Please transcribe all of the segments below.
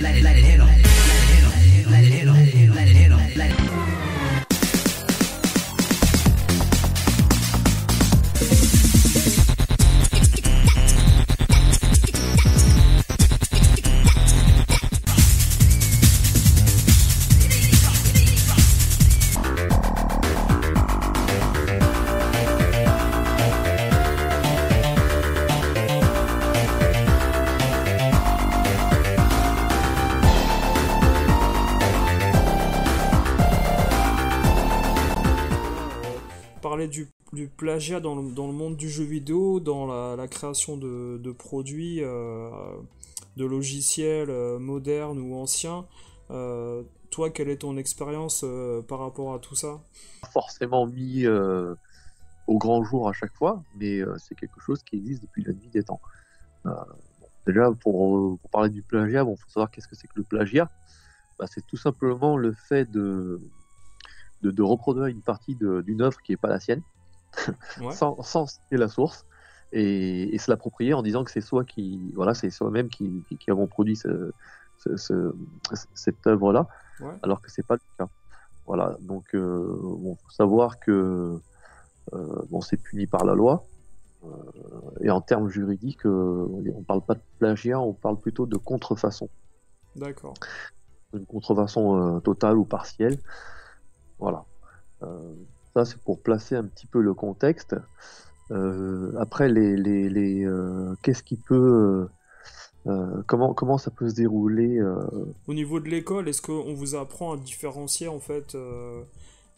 let it, let it dans le, monde du jeu vidéo, dans la, création de, produits, euh, de logiciels euh, modernes ou anciens. Euh, toi, quelle est ton expérience par rapport à tout ça? Forcément mis au grand jour à chaque fois, mais c'est quelque chose qui existe depuis la nuit des temps. Déjà, pour, parler du plagiat, il faut savoir qu'est-ce que c'est que le plagiat. Bah, c'est tout simplement le fait de, de, de reproduire une partie d'une œuvre qui n'est pas la sienne, Ouais. sans, sans citer la source, et, et se l'approprier en disant que c'est soi qui, voilà, c'est soi-même qui, qui, qui avons produit ce, ce- ce- cette œuvre-là, Ouais. alors que c'est pas le cas. Voilà, donc euh, bon, faut savoir que euh, bon, c'est puni par la loi. Euh, et en termes juridiques, on parle pas de plagiat, on parle plutôt de contrefaçon. D'accord. Une contrefaçon totale ou partielle. Voilà. Ça, c'est pour placer un petit peu le contexte. Euh, après, les, les, les, euh, qu'est-ce qui peut. euh, comment, comment ça peut se dérouler Au niveau de l'école, est-ce qu'on vous apprend à différencier en fait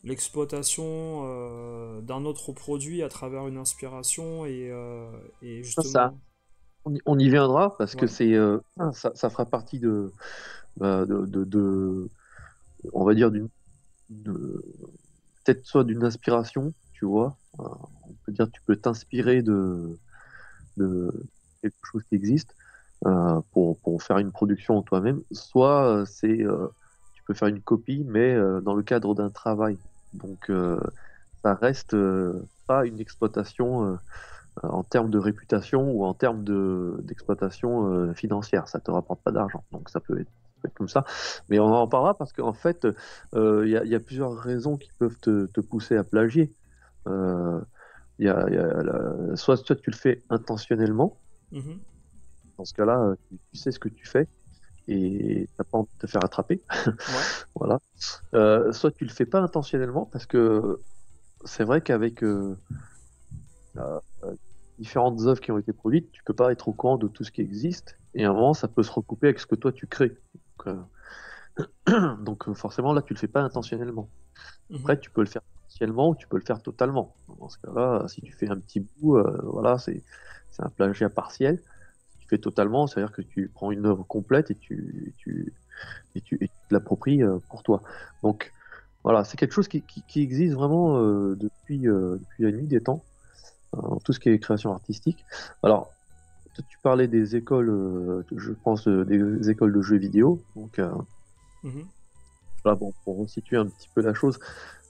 l'exploitation d'un autre produit à travers une inspiration et, et justement... ça. on, y, on y viendra parce que c'est euh, ça, ça fera partie de, bah, de, de, de- on va dire d'une de- soit d'une inspiration tu vois. Euh, on peut dire tu peux t'inspirer de, quelque chose qui existe euh, pour, faire une production toi-même. Soit euh, c'est tu peux faire une copie mais dans le cadre d'un travail. Donc ça reste pas une exploitation en termes de réputation ou en termes de d'exploitation financière. Ça te rapporte pas d'argent, donc ça peut être comme ça. Mais on en parlera parce qu'en fait, euh, il y, a, il y a plusieurs raisons qui peuvent te, te pousser à plagier. Euh, il y a, il y a la- soit, soit tu le fais intentionnellement, Mhm. dans ce cas-là, tu, sais ce que tu fais et t'as pas envie de te faire attraper. Ouais. voilà. Euh, soit tu le fais pas intentionnellement parce que c'est vrai qu'avec euh, différentes œuvres qui ont été produites, tu peux pas être au courant de tout ce qui existe et à un moment ça peut se recouper avec ce que toi tu crées. Donc, euh, donc, euh, forcément là tu le fais pas intentionnellement. Mhm. Après tu peux le faire partiellement ou tu peux le faire totalement. Dans ce cas-là, si tu fais un petit bout, euh, voilà, c'est c'est un plagiat partiel. Si tu fais totalement, c'est-à-dire que tu prends une œuvre complète et tu, tu, et tu, et tu te l'appropries euh, pour toi. Donc voilà, c'est quelque chose qui, qui, qui existe vraiment euh, depuis, euh, depuis la nuit des temps, euh, tout ce qui est création artistique. Alors, tu parlais des écoles, euh, je pense, euh, des écoles de jeux vidéo. Donc, euh, Mhm. voilà, bon, pour resituer un petit peu la chose,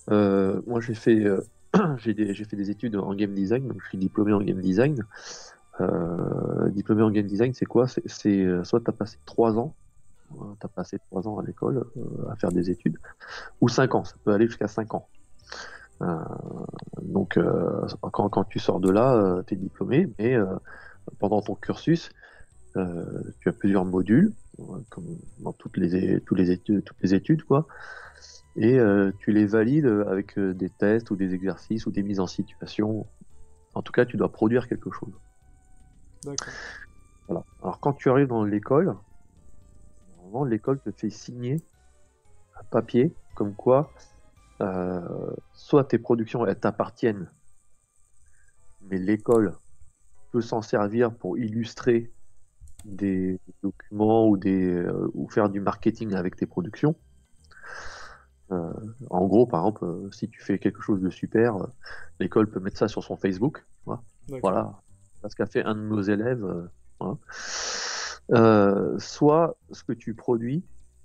moi j'ai fait, j'ai des- j'ai fait des études en game design, donc je suis diplômé en game design. Diplômé en game design, c'est quoi? C'est c'est, soit tu as passé trois ans, tu as passé trois ans à l'école à faire des études, ou cinq ans, ça peut aller jusqu'à cinq ans. Donc quand, quand tu sors de là, tu es diplômé, mais pendant ton cursus, euh, tu as plusieurs modules, euh, comme dans toutes les, tous les études, toutes les études, quoi. Et euh, tu les valides avec des tests ou des exercices ou des mises en situation. En tout cas, tu dois produire quelque chose. D'accord. Voilà. Alors quand tu arrives dans l'école, normalement l'école te fait signer un papier comme quoi euh, soit tes productions elles t'appartiennent, mais l'école peut s'en servir pour illustrer des documents ou des euh, ou faire du marketing avec tes productions. Euh, en gros, par exemple, euh, si tu fais quelque chose de super, l'école peut mettre ça sur son Facebook. Voilà, ce qu'a fait un de nos élèves. voilà. Euh, soit ce que tu produis,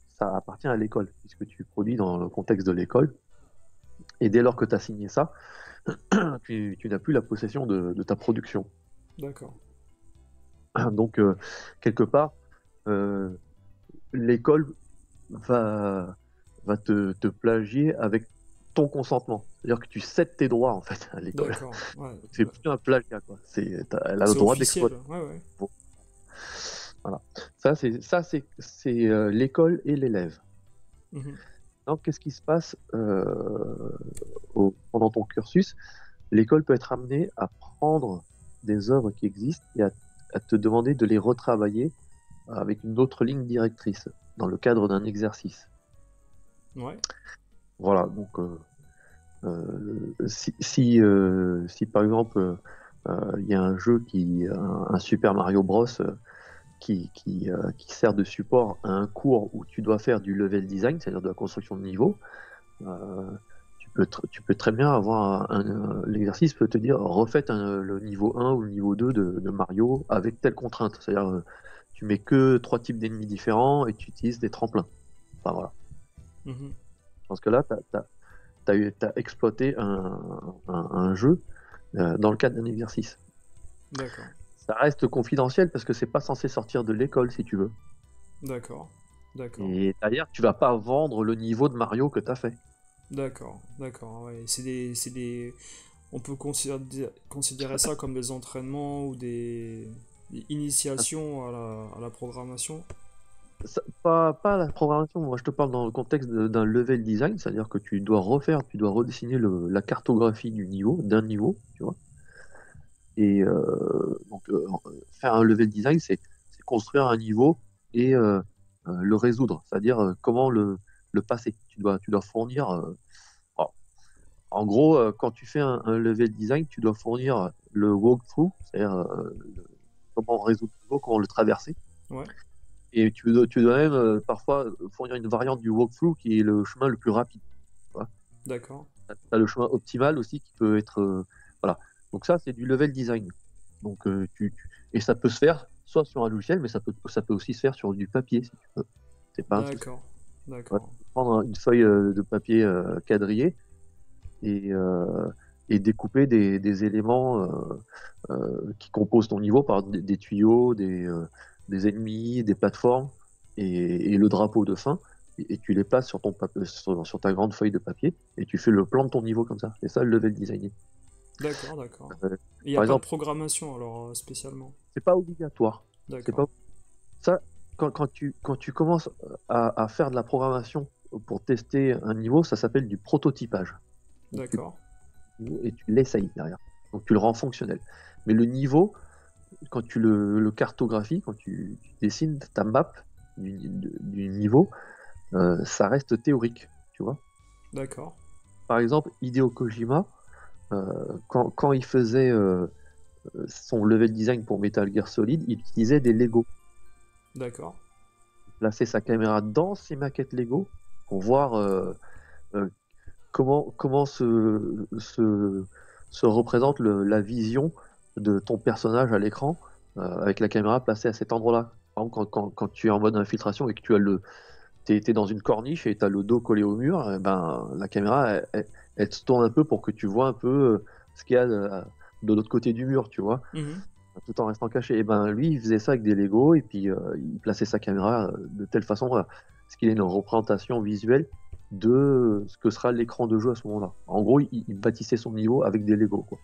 ça appartient à l'école, puisque tu produis dans le contexte de l'école. Et dès lors que tu as signé ça, tu, tu n'as plus la possession de, de ta production. D'accord. Donc, euh, quelque part, euh, l'école va, va te, te plagier avec ton consentement. C'est-à-dire que tu cèdes tes droits en fait à l'école. Ouais. C'est plus un plagiat quoi. C'est, elle a le droit d'exploiter. Ouais, ouais. Ça, c'est, ça, c'est, c'est euh, l'école et l'élève. Mhm. Donc, qu'est-ce qui se passe au- pendant ton cursus? L'école peut être amenée à prendre des œuvres qui existent et à, à te demander de les retravailler avec une autre ligne directrice dans le cadre d'un exercice. Ouais. Voilà, donc euh, euh, si, si, euh, si par exemple il y a un jeu qui, un, un Super Mario Bros qui, qui, qui sert de support à un cours où tu dois faire du level design, c'est-à-dire de la construction de niveau, peux tu peux très bien avoir un, un- l'exercice peut te dire refaites un- le niveau 1 ou le niveau 2 de, de Mario avec telle contrainte, c'est-à-dire euh, tu mets que trois types d'ennemis différents et tu utilises des tremplins. Enfin voilà. Mhm. Parce que là, tu as, exploité un jeu euh, dans le cadre d'un exercice. D'accord. Ça reste confidentiel parce que c'est pas censé sortir de l'école si tu veux. D'accord. D'accord. Et d'ailleurs, tu vas pas vendre le niveau de Mario que tu as fait. D'accord, d'accord. Ouais. C'est des, c'est des... On peut considérer, considérer ça comme des entraînements ou des, initiations à la, programmation? Pas, pas la programmation, moi je te parle dans le contexte d'un level design, c'est-à-dire que tu dois refaire, tu dois redessiner la cartographie du niveau, d'un niveau, tu vois. Et euh, donc euh, faire un level design, c'est construire un niveau et euh, le résoudre, c'est-à-dire comment le, le passer. Tu dois, tu dois fournir. euh, en- gros, euh, quand tu fais un, un level design, tu dois fournir le walkthrough, c'est-à-dire euh, comment résoudre le niveau, comment le traverser. Ouais. Et tu dois, tu dois même parfois fournir une variante du walkthrough qui est le chemin le plus rapide. D'accord. Tu as le chemin optimal aussi qui peut être. voilà. Donc ça, c'est du level design. Donc, tu, tu- Et ça peut se faire soit sur un logiciel, mais ça peut, ça peut aussi se faire sur du papier si tu veux. C'est pas. D'accord. D'accord. Prendre une feuille euh, de papier euh, quadrillé et, euh, et découper des, des éléments qui composent ton niveau par des, des tuyaux, des, des ennemis, des plateformes et, et le drapeau de fin. Et, et tu les places sur, ton sur, sur ta grande feuille de papier et tu fais le plan de ton niveau comme ça. C'est ça le level design. D'accord, d'accord. Euh, Il n'y a par pas exemple- de programmation alors euh, spécialement. C'est pas obligatoire. C'est D'accord. pas ça quand, quand tu quand tu commences à, à faire de la programmation pour tester un niveau, ça s'appelle du prototypage. D'accord. et tu l'essayes derrière. Donc tu le rends fonctionnel. Mais le niveau, quand tu le, le cartographies, quand tu, tu dessines ta map du, du- du niveau, euh, ça reste théorique, tu vois. D'accord. Par exemple, Hideo Kojima, euh, quand, quand il faisait euh, son level design pour Metal Gear Solid, il utilisait des Lego. D'accord. Il plaçait sa caméra dans ses maquettes Lego pour voir euh, euh, comment, comment se, se, se représente le- la vision de ton personnage à l'écran euh, avec la caméra placée à cet endroit-là. Par exemple, quand, quand, quand tu es en mode infiltration et que tu as le, t'es dans une corniche et tu as le dos collé au mur, eh ben, la caméra, elle, elle- elle se tourne un peu pour que tu vois un peu ce qu'il y a de, de l'autre côté du mur, tu vois Mhm. tout en restant caché. Et ben lui, il faisait ça avec des Lego et puis euh, il plaçait sa caméra de telle façon ce qu'il ait une représentation visuelle de ce que sera l'écran de jeu à ce moment-là. En gros, il, il bâtissait son niveau avec des Lego. Quoi.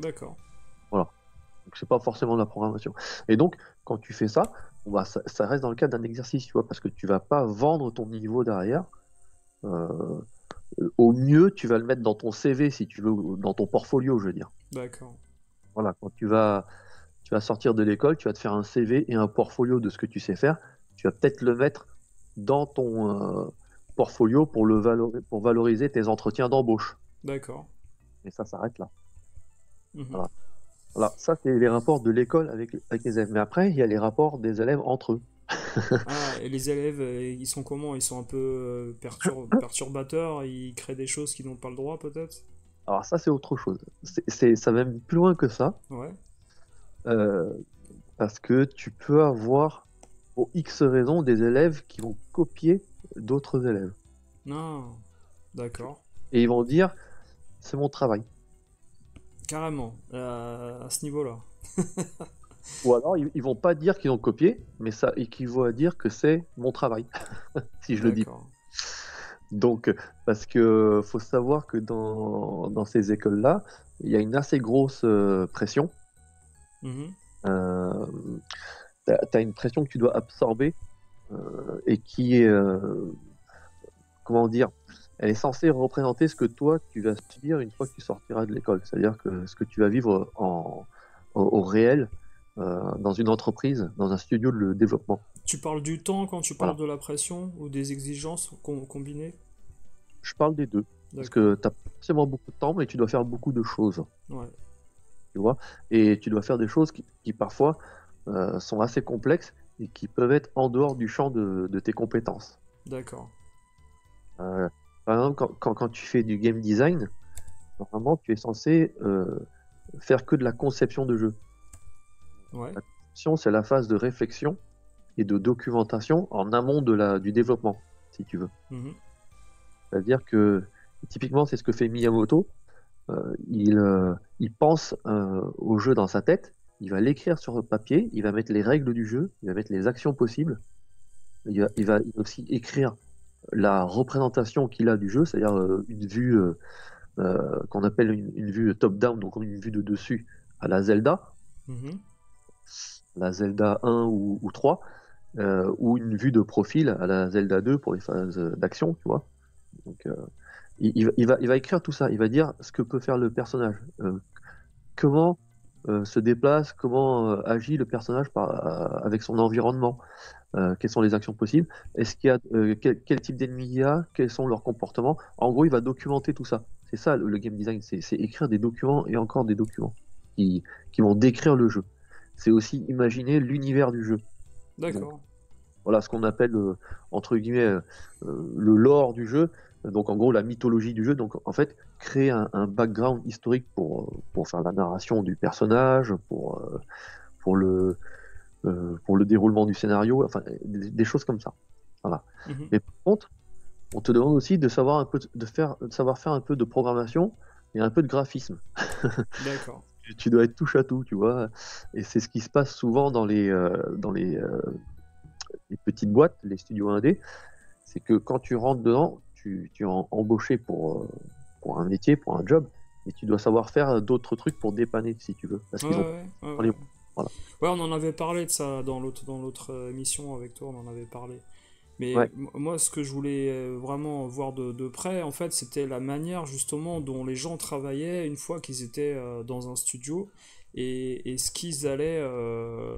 D'accord. Donc c'est pas forcément de la programmation. Et donc, quand tu fais ça, bah, ça, ça reste dans le cadre d'un exercice, tu vois, parce que tu vas pas vendre ton niveau derrière. Euh, au mieux, tu vas le mettre dans ton CV si tu veux, dans ton portfolio, je veux dire. D'accord. Voilà, quand tu vas, tu vas sortir de l'école, tu vas te faire un CV et un portfolio de ce que tu sais faire. Tu vas peut-être le mettre dans ton euh, portfolio pour, le valori- pour valoriser tes entretiens d'embauche. D'accord. Et ça s'arrête là. Mhm. Voilà. Voilà, ça c'est les rapports de l'école avec, avec les élèves. Mais après, il y a les rapports des élèves entre eux. Ah, et les élèves, euh, ils sont comment? Ils sont un peu euh, pertur- perturbateurs, ils créent des choses qu'ils n'ont pas le droit, peut-être? Alors ça c'est autre chose. C'est, c'est- ça va même plus loin que ça. Ouais. euh, parce que tu peux avoir, pour X raisons, des élèves qui vont copier d'autres élèves. Non. D'accord. Et ils vont dire, c'est mon travail. Carrément. euh, à ce niveau-là. Ou alors, ils, ils vont pas dire qu'ils ont copié, mais ça équivaut à dire que c'est mon travail, si je le dis. Donc, parce que faut savoir que dans, dans ces écoles-là, il y a une assez grosse euh, pression. Mhm. Euh, tu as une pression que tu dois absorber euh, et qui est, euh, comment dire, elle est censée représenter ce que toi tu vas subir une fois que tu sortiras de l'école. C'est-à-dire que ce que tu vas vivre en, au, au réel euh, dans une entreprise, dans un studio de développement. Tu parles du temps quand tu parles de la pression ou des exigences com- combinées? Je parle des deux. Parce que tu as forcément beaucoup de temps, mais tu dois faire beaucoup de choses. Ouais. tu vois, et tu dois faire des choses qui, qui parfois euh, sont assez complexes et qui peuvent être en dehors du champ de, de tes compétences. D'accord. Euh, par exemple, quand, quand, quand tu fais du game design, normalement, tu es censé euh, faire que de la conception de jeu. Ouais. La conception, c'est la phase de réflexion et de documentation en amont de la, du développement, si tu veux. Mhm. C'est-à-dire que, typiquement, c'est ce que fait Miyamoto. Euh, il, il pense au jeu dans sa tête, il va l'écrire sur le papier, il va mettre les règles du jeu, il va mettre les actions possibles, il va, il va aussi écrire la représentation qu'il a du jeu, c'est-à-dire euh, une vue euh, euh, qu'on appelle une, une vue top-down, donc une vue de dessus à la Zelda, Mhm. la Zelda 1 ou, ou 3, euh, ou une vue de profil à la Zelda 2 pour les phases d'action, tu vois. Donc, euh, il, il va, il, va, écrire tout ça, il va dire ce que peut faire le personnage, comment se déplace, comment euh, agit le personnage par, euh, avec son environnement, euh, quelles sont les actions possibles, est-ce qu'il y a euh, quel, quel type d'ennemis il y a, quels sont leurs comportements. En gros, il va documenter tout ça. C'est ça le, game design, c'est écrire des documents et encore des documents qui, qui vont décrire le jeu. C'est aussi imaginer l'univers du jeu D'accord. voilà ce qu'on appelle euh, entre guillemets euh, euh, le lore du jeu donc en gros la mythologie du jeu donc en fait créer un, un background historique pour euh, pour faire la narration du personnage pour euh, pour le euh, pour le déroulement du scénario enfin des, des choses comme ça Mhm. mais par contre on te demande aussi de savoir un peu de faire de savoir faire un peu de programmation et un peu de graphisme D'accord. tu, tu dois être touche à tout, tu vois. Et c'est ce qui se passe souvent dans les, euh, dans les, euh, les petites boîtes, les studios indés. C'est que quand tu rentres dedans, tu, tu es embauché pour, euh, pour un métier, pour un job, mais tu dois savoir faire d'autres trucs pour dépanner si tu veux. Parce Ouais, ont ouais, ouais, voilà. Ouais, on en avait parlé de ça dans l'autre dans l'autre euh, émission avec toi, on en avait parlé. Mais moi, ce que je voulais euh, vraiment voir de, de près, en fait, c'était la manière justement dont les gens travaillaient une fois qu'ils étaient dans un studio et, et ce qu'ils allaient euh,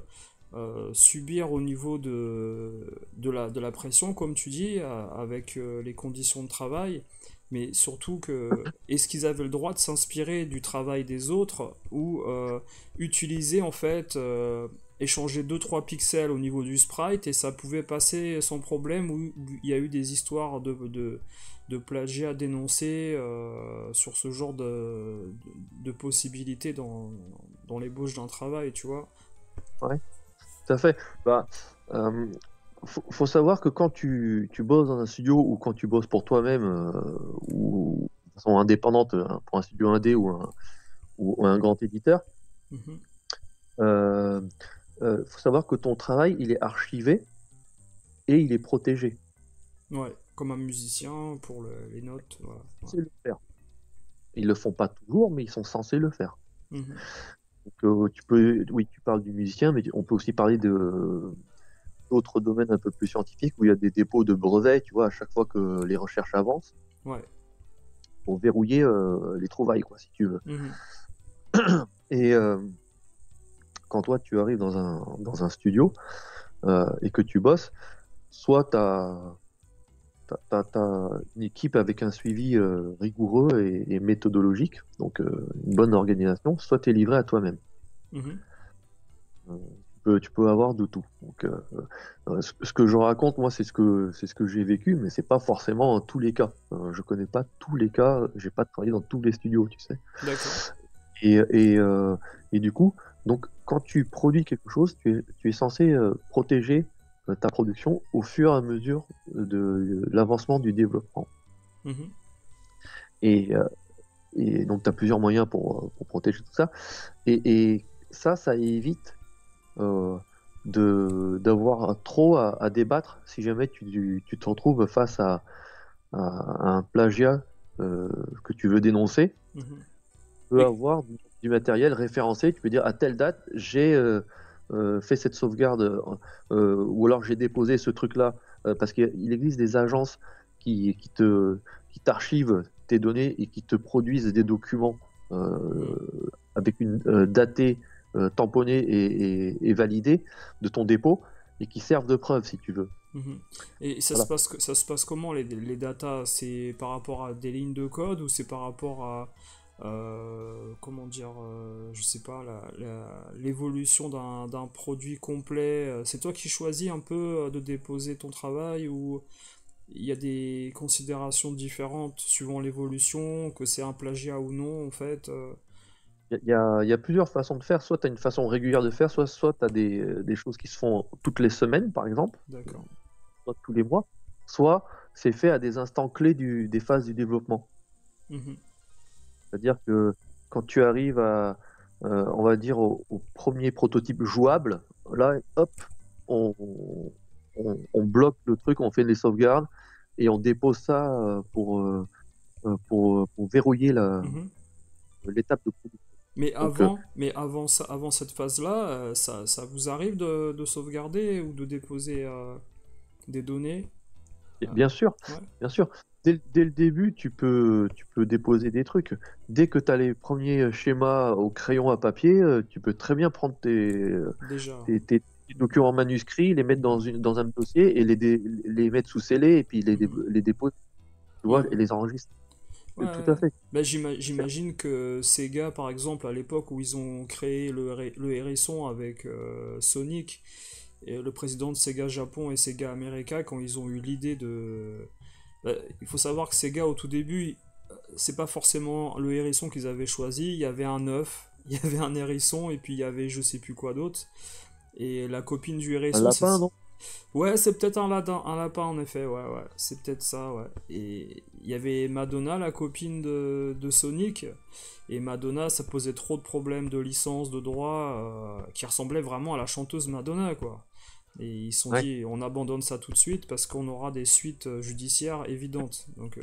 euh, subir au niveau de, de la, de la pression, comme tu dis, euh, avec euh, les conditions de travail, mais surtout que est-ce qu'ils avaient le droit de s'inspirer du travail des autres ou utiliser en fait échanger 2-3 pixels au niveau du sprite et ça pouvait passer sans problème ou il y a eu des histoires de, de, de plagiat dénoncés euh, sur ce genre de, de, de possibilités dans, dans l'ébauche d'un travail, tu vois? Tout à fait. Bah, euh, faut, faut savoir que quand tu, tu bosses dans un studio ou quand tu bosses pour toi-même euh, ou de façon indépendante hein, pour un studio indé ou un, ou un grand éditeur, Mhm. euh, euh, faut savoir que ton travail il est archivé et il est protégé. Ouais, comme un musicien pour le- les notes. Voilà. C'est le faire. Ils le font pas toujours, mais ils sont censés le faire. Mhm. Donc, euh, tu peux, oui, tu parles du musicien, mais on peut aussi parler de d'autres domaines un peu plus scientifiques où il y a des dépôts de brevets, tu vois, à chaque fois que les recherches avancent, Ouais. pour verrouiller euh, les trouvailles, quoi, si tu veux. Mhm. Et euh, quand toi, tu arrives dans un, dans un studio euh, et que tu bosses, soit tu as, une équipe avec un suivi euh, rigoureux et, et méthodologique, donc euh, une bonne organisation, soit tu es livré à toi-même. Mhm. Tu peux, tu peux avoir de tout. Donc, euh, euh, ce, ce que je raconte, moi, c'est ce que c'est ce que j'ai vécu, mais c'est pas forcément tous les cas. Euh, je connais pas tous les cas. J'ai pas travaillé dans tous les studios, tu sais. Et, et, euh, et du coup, donc, quand tu produis quelque chose, tu es, tu es censé euh, protéger euh, ta production au fur et à mesure de, de l'avancement du développement. Mhm. Et, euh, et donc, tu as plusieurs moyens pour, euh, pour protéger tout ça. Et, et ça, ça évite euh, d'avoir trop à, à débattre si jamais tu, tu te retrouves face à, à- à un plagiat euh, que tu veux dénoncer. Mhm. Tu peux Oui. avoir du, du matériel référencé, tu peux dire à telle date, j'ai euh, euh, fait cette sauvegarde euh, euh, ou alors j'ai déposé ce truc-là euh, parce qu'il il existe des agences qui, qui te qui t'archivent tes données et qui te produisent des documents euh, avec une euh, datée, euh, tamponnée et, et, et validée de ton dépôt et qui servent de preuve si tu veux. Mhm. Et ça, Voilà. se passe, ça se passe comment les, les datas? C'est par rapport à des lignes de code ou c'est par rapport à, euh, comment dire, euh, je sais pas, l'évolution d'un produit complet? euh, C'est toi qui choisis un peu de déposer ton travail ou il y a des considérations différentes suivant l'évolution, que c'est un plagiat ou non en fait? Il y, a- il y a plusieurs façons de faire. Soit tu as une façon régulière de faire, soit, soit tu as des, des choses qui se font toutes les semaines, par exemple, soit tous les mois, soit c'est fait à des instants clés du- des phases du développement. Mhm. C'est-à-dire que quand tu arrives à, euh, on va dire, au, au premier prototype jouable, là, hop, on, on- on bloque le truc, on fait les sauvegardes et on dépose ça euh, pour, euh, pour, pour verrouiller la- Mhm. l'étape de production. Mais Donc, euh, avant, mais avant ça, avant cette phase-là, ça, ça vous arrive de, de sauvegarder ou de déposer euh, des données? Bien sûr, Ouais. bien sûr. Dès, dès le début, tu peux, tu peux déposer des trucs. Dès que tu as les premiers schémas au crayon à papier, euh, tu peux très bien prendre tes, Déjà. tes, tes petits documents manuscrits, les mettre dans, une, dans un dossier et les, dé- les mettre sous scellé et puis les, dé- les déposer. Tu vois, et les enregistrer. Ouais, Tout à fait. Ben, j'ima- j'imagine que Sega, par exemple, à l'époque où ils ont créé le, le hérisson avec euh, Sonic, et le président de Sega Japon et Sega America, quand ils ont eu l'idée de... Ben, il faut savoir que Sega, au tout début, c'est pas forcément le hérisson qu'ils avaient choisi, il y avait un œuf, il y avait un hérisson, et puis il y avait je sais plus quoi d'autre. Et la copine du Un hérisson, lapin, c'est- non? Ouais, c'est peut-être un lapin, un lapin en effet, ouais, ouais, c'est peut-être ça, ouais. Et il y avait Madonna, la copine de, de Sonic, et Madonna, ça posait trop de problèmes de licence, de droit, euh, qui ressemblaient vraiment à la chanteuse Madonna, quoi. Et ils se sont Ouais. dit, on abandonne ça tout de suite parce qu'on aura des suites euh, judiciaires évidentes. Donc, euh,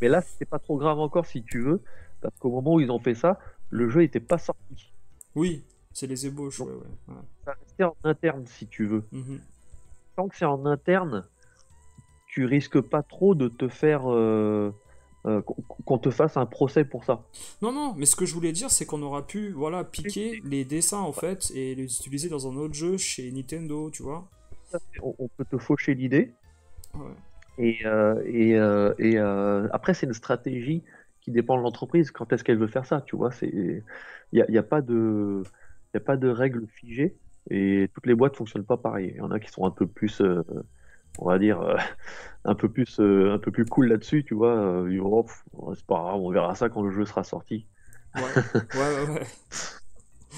Mais là, c'était pas trop grave encore, si tu veux, parce qu'au moment où ils ont fait ça, le jeu n'était pas sorti. oui, c'est les ébauches, ouais. ouais. Ça restait en interne, si tu veux. Mhm. Tant que c'est en interne, tu risques pas trop de te faire. euh, euh, qu'on te fasse un procès pour ça. Non, non, mais ce que je voulais dire, c'est qu'on aura pu, voilà, piquer les dessins, en fait, et les utiliser dans un autre jeu chez Nintendo, tu vois. On, on peut te faucher l'idée. Ouais. Et, euh, et, euh, et euh, après, c'est une stratégie qui dépend de l'entreprise. Quand est-ce qu'elle veut faire ça, tu vois C'est il n'y a, y a pas de il y a pas de règles figées et toutes les boîtes fonctionnent pas pareil. Il y en a qui sont un peu plus euh, on va dire euh, un peu plus euh, un peu plus cool là-dessus, tu vois. Euh, Oh, c'est pas grave, on verra ça quand le jeu sera sorti. Ouais, ouais, ouais,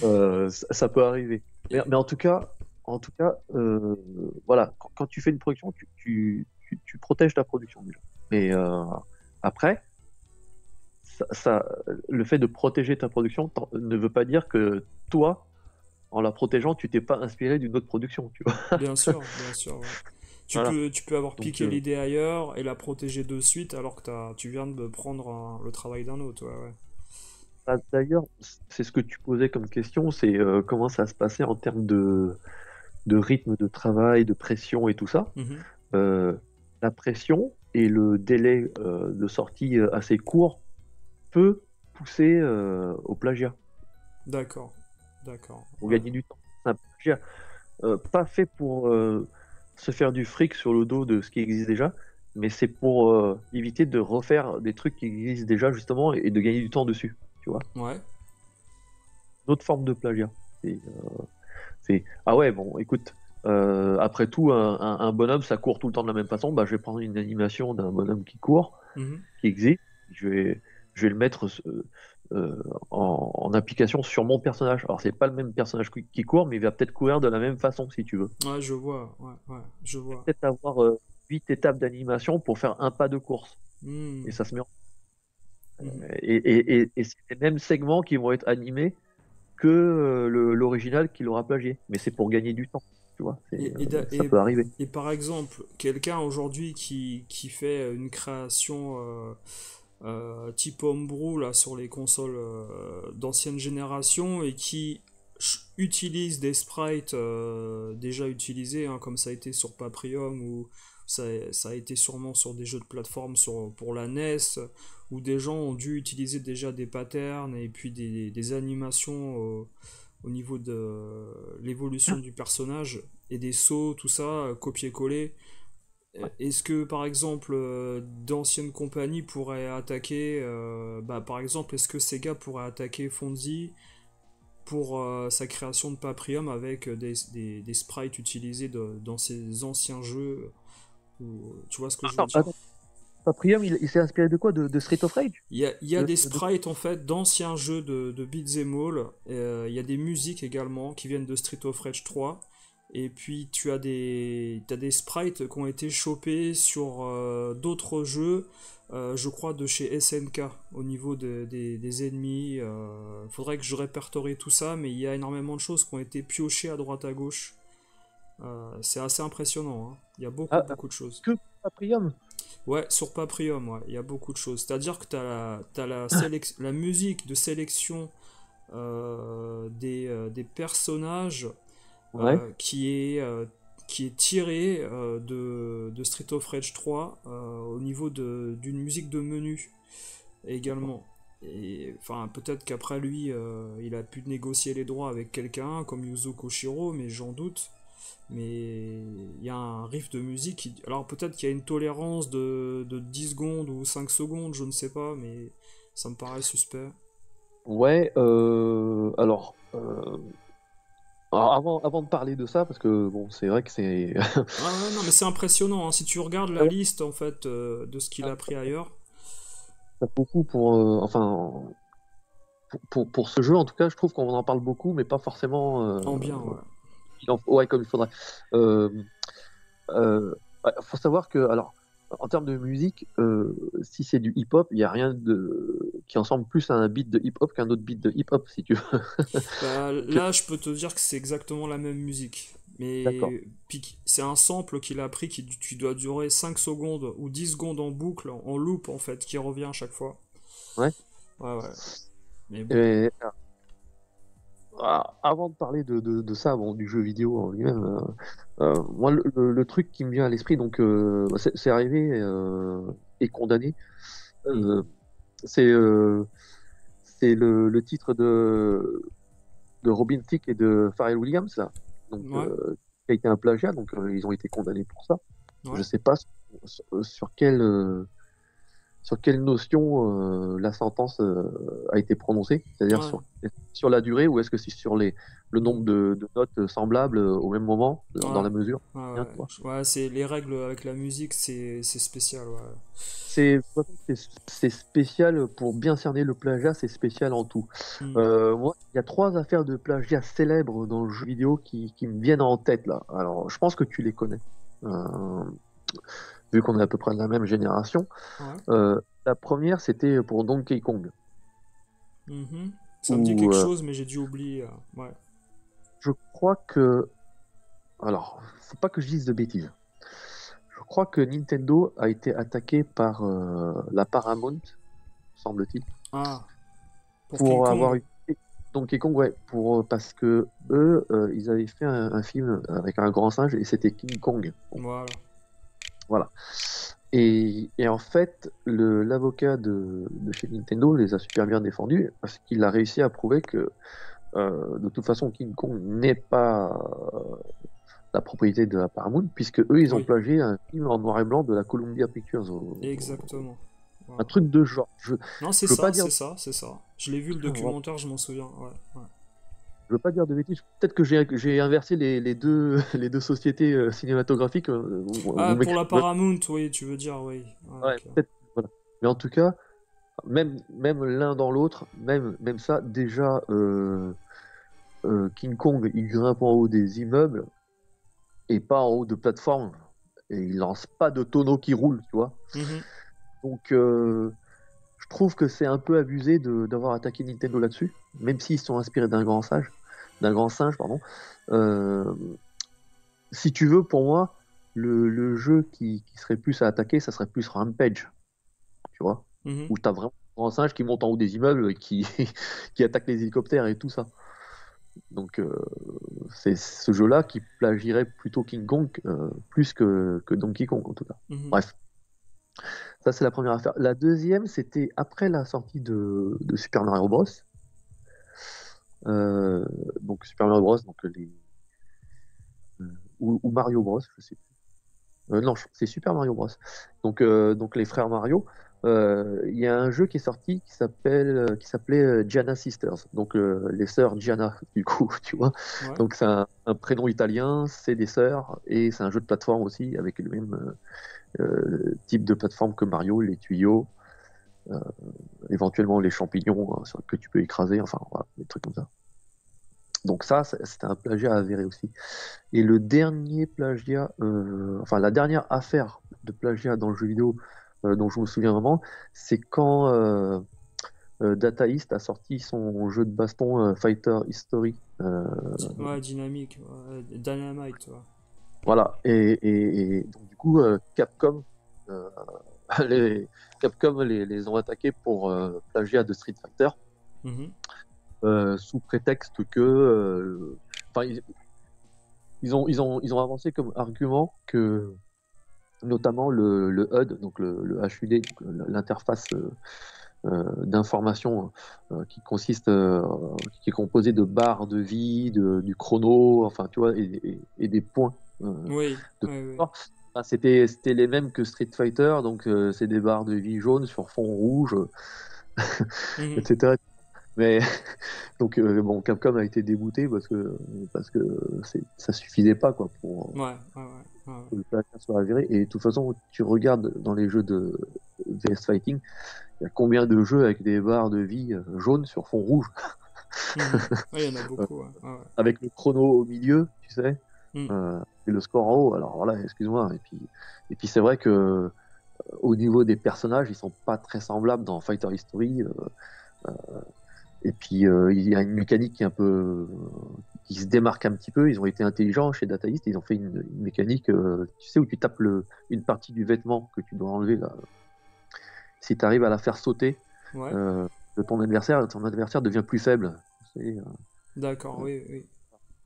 ouais. Ça, ça peut arriver. Mais, mais en tout cas, en tout cas, voilà, quand, quand tu fais une production, tu, tu, tu, tu protèges ta production déjà. Mais après, ça, ça- le fait de protéger ta production ne veut pas dire que toi, en la protégeant, tu t'es pas inspiré d'une autre production, tu vois. Bien sûr, bien sûr. ouais. Tu Voilà. peux, tu peux avoir Donc, piqué euh, l'idée ailleurs et la protéger de suite alors que t'as, tu viens de prendre un- le travail d'un autre. Ouais, ouais. Ah, D'ailleurs, c'est ce que tu posais comme question, c'est euh, comment ça se passait en termes de, de rythme de travail, de pression et tout ça. Mhm. Euh, la pression et le délai de sortie assez court peut pousser au plagiat, D'accord, d'accord. pour Ouais. gagner du temps. C'est un plagiat euh, pas fait pour euh, se faire du fric sur le dos de ce qui existe déjà, mais c'est pour euh, éviter de refaire des trucs qui existent déjà justement et, et de gagner du temps dessus. Ouais, Une autre forme de plagiat. C'est, euh, c'est ah ouais bon écoute. euh, après tout, un, un- un bonhomme, ça court tout le temps de la même façon. Bah, je vais prendre une animation d'un bonhomme qui court. Mhm. qui existe, je vais, je vais le mettre euh, en, en application sur mon personnage. Alors, c'est pas le même personnage qui, court, mais il va peut-être courir de la même façon si tu veux. Ouais, je vois, ouais, ouais, je vois. Peut-être avoir euh, huit étapes d'animation pour faire un pas de course. Hmm. Et ça se met en... Mhm. Et, et, et, et c'est les mêmes segments qui vont être animés que euh, l'original qui l'aura plagié. Mais c'est pour gagner du temps, tu vois. Et- et ça et- peut arriver. Et par exemple, quelqu'un aujourd'hui qui, qui fait une création euh, euh, type homebrew là, sur les consoles euh, d'ancienne génération et qui ch- utilise des sprites euh, déjà utilisés, hein, comme ça a été sur Paprium ou ça, ça a été sûrement sur des jeux de plateforme sur, pour la NES, où des gens ont dû utiliser déjà des patterns et puis des, des animations au, au niveau de l'évolution du personnage et des sauts, tout ça, copier-coller. Euh, Est-ce que par exemple euh, d'anciennes compagnies pourraient attaquer, euh, bah, par exemple, est-ce que Sega pourrait attaquer Fonzie pour euh, sa création de Paprium avec des, des- des sprites utilisés de- dans ses anciens jeux ou- Tu vois ce que je veux dire? Paprium, il, il s'est inspiré de quoi? De, de Street of Rage? Il y a, il y a de- des de- sprites en fait d'anciens jeux de, de beat'em all. Euh, il y a des musiques également qui viennent de Street of Rage 3. Et puis tu as des, des sprites qui ont été chopés sur euh, d'autres jeux, euh, je crois de chez SNK, au niveau de- des, des ennemis. Il faudrait que je répertorie tout ça, mais il y a énormément de choses qui ont été piochées à droite à gauche. Euh, c'est assez impressionnant. hein. Il y a beaucoup, Ah, beaucoup de choses. Paprium? Ouais, sur Paprium, ouais, il y a beaucoup de choses. C'est-à-dire que tu as, la, la, la musique de sélection euh, des, euh, des personnages euh, Ouais. qui, est, euh, qui est tirée euh, de, de Street of Rage 3 euh, au niveau de- d'une musique de menu également. Et enfin, peut-être qu'après lui, euh, il a pu négocier les droits avec quelqu'un comme Yuzo Koshiro, mais j'en doute. Mais il y a un riff de musique. Qui... Alors peut-être qu'il y a une tolérance de, de 10 secondes ou 5 secondes, je ne sais pas, mais ça me paraît suspect. Ouais, euh, alors, euh, alors avant, avant de parler de ça, parce que bon, c'est vrai que c'est. Ah ouais, non, mais c'est impressionnant. hein. Si tu regardes la liste en fait euh, de ce qu'il a pris ailleurs, Ça fait beaucoup pour, euh, enfin, pour, pour, pour ce jeu, en tout cas, je trouve qu'on en parle beaucoup, mais pas forcément. euh, en bien, ouais. il en- ouais, comme il faudrait. Euh, euh, ouais, faut savoir que, alors, en termes de musique, euh, si c'est du hip-hop, il n'y a rien de qui ressemble plus à un beat de hip-hop qu'un autre beat de hip-hop, si tu veux. Bah, là, je peux te dire que c'est exactement la même musique. Mais c'est un sample qu'il a pris qui, qui doit durer 5 secondes ou 10 secondes en boucle, en loop en fait, qui revient à chaque fois. Ouais. Ouais, ouais. Mais bon. Et, avant de parler de, de, de ça, bon, du jeu vidéo en lui-même, euh, euh, moi, le, le- le truc qui me vient à l'esprit, donc, euh, c'est arrivé euh, et condamné, euh, c'est c'est le, le titre de, de Robin Thicke et de Pharrell Williams, là, donc, Ouais. qui a été un plagiat, donc ils ont été condamnés pour ça. Ouais. Je sais pas sur, sur- sur quelle, euh, sur quelle notion euh, la sentence euh, a été prononcée, c'est-à-dire Ouais. sur, sur la durée ou est-ce que c'est sur les, le nombre de, de notes semblables euh, au même moment, dans Ouais. dans la mesure? Ouais, c'est les règles avec la musique, c'est spécial. C'est spécial pour bien cerner le plagiat, c'est spécial en tout. Hmm. Euh, moi, il y a trois affaires de plagiat célèbres dans le jeu vidéo qui, qui me viennent en tête là. Alors, je pense que tu les connais, Euh, vu qu'on est à peu près de la même génération. Ouais. Euh, la première, c'était pour Donkey Kong. Mhm. Ça me dit quelque euh, chose, mais j'ai dû oublier. euh, Ouais. Je crois que. Alors, faut pas que je dise de bêtises. Je crois que Nintendo a été attaqué par euh, la Paramount, semble-t-il, Ah. Pour, avoir eu Donkey Kong, ouais, pour, parce que eux, euh, ils avaient fait un, un film avec un grand singe et c'était King Kong. Voilà. Et, et en fait, l'avocat de, de chez Nintendo les a super bien défendus parce qu'il a réussi à prouver que euh, de toute façon King Kong n'est pas euh, la propriété de la Paramount puisque eux ils ont Oui. plagié un film en noir et blanc de la Columbia Pictures. au- Exactement. Un truc de genre. Je, Non, c'est ça, c'est ça, c'est ça. Je l'ai vu le documentaire, je m'en souviens. Ouais, ouais. Je veux pas dire de bêtises. Peut-être que j'ai inversé les, les deux les deux sociétés euh, cinématographiques. euh, Ah, pour la Paramount, oui, tu veux dire, oui. Ouais, voilà. Mais en tout cas, même, même l'un dans l'autre, même, même ça, déjà, euh, King Kong, il grimpe en haut des immeubles et pas en haut de plateformes. Et il lance pas de tonneaux qui roulent, tu vois. Mhm. Donc, je trouve que c'est un peu abusé d'avoir attaqué Nintendo là-dessus, même s'ils sont inspirés d'un grand sage, d'un grand singe, pardon. Euh, si tu veux, pour moi, le, le jeu qui, qui serait plus à attaquer, ça serait plus Rampage, tu vois, Mhm. où t'as vraiment un grand singe qui monte en haut des immeubles et qui, qui attaque les hélicoptères et tout ça. Donc euh, c'est ce jeu-là qui plagierait plutôt King Kong euh, plus que, que Donkey Kong en tout cas. Mhm. Bref. Ça, c'est la première affaire. La deuxième, c'était après la sortie de, de Super Mario Bros. Euh, donc Super Mario Bros. Donc les, euh, ou, ou Mario Bros. Je sais plus. Euh, non, c'est Super Mario Bros. Donc, donc les frères Mario. Il y a un jeu qui est sorti qui s'appelle, qui s'appelait Gianna Sisters. Donc les sœurs Gianna, du coup, tu vois. Ouais. Donc c'est un, un prénom italien, c'est des sœurs et c'est un jeu de plateforme aussi avec le même type de plateforme que Mario, les tuyaux, euh, éventuellement les champignons hein, que tu peux écraser, enfin voilà, des trucs comme ça. Donc ça, c'était un plagiat avéré aussi. Et le dernier plagiat, euh, enfin la dernière affaire de plagiat dans le jeu vidéo euh, dont je me souviens vraiment, c'est quand euh, euh, Data East a sorti son jeu de baston Fighter History. Ouais, dynamique, ouais, dynamite, ouais. Voilà, et, et- et donc du coup, Capcom, les, Capcom les, les ont attaqués pour euh, plagiat de Street Fighter, Mhm. euh, sous prétexte que, euh, enfin, ils, ils ont, ils, ont, ils ont avancé comme argument que, notamment le, le HUD, donc le, le HUD, l'interface euh, euh, d'information euh, qui consiste, euh, qui est composée de barres de vie, de, du chrono, enfin, tu vois, et, et- et des points. Oui, de ouais, ouais. Ah, c'était c'était les mêmes que Street Fighter, donc euh, c'est des barres de vie jaunes sur fond rouge, Mhm. etc. Mais donc euh, bon, Capcom a été dégoûté parce que parce que c'est- ça suffisait pas quoi pour Ouais, ouais, le plagiat soit avéré. Et de toute façon, tu regardes dans les jeux de VS Fighting, il y a combien de jeux avec des barres de vie euh, jaunes sur fond rouge? Ouais, il y en a beaucoup, ouais. ouais, ouais. avec le chrono au milieu, tu sais, Mm. euh, et le score en haut. Alors voilà, excuse-moi. Et puis et puis c'est vrai que euh, au niveau des personnages, ils sont pas très semblables dans Fighter History. euh, et puis il y a une mécanique qui est un peu qui se démarque un petit peu. Ils ont été intelligents chez Data East. Ils ont fait une, une mécanique, tu sais, où tu tapes le, une partie du vêtement que tu dois enlever là. Si tu arrives à la faire sauter Ouais, de ton adversaire, ton adversaire devient plus faible. Euh, d'accord, oui, oui.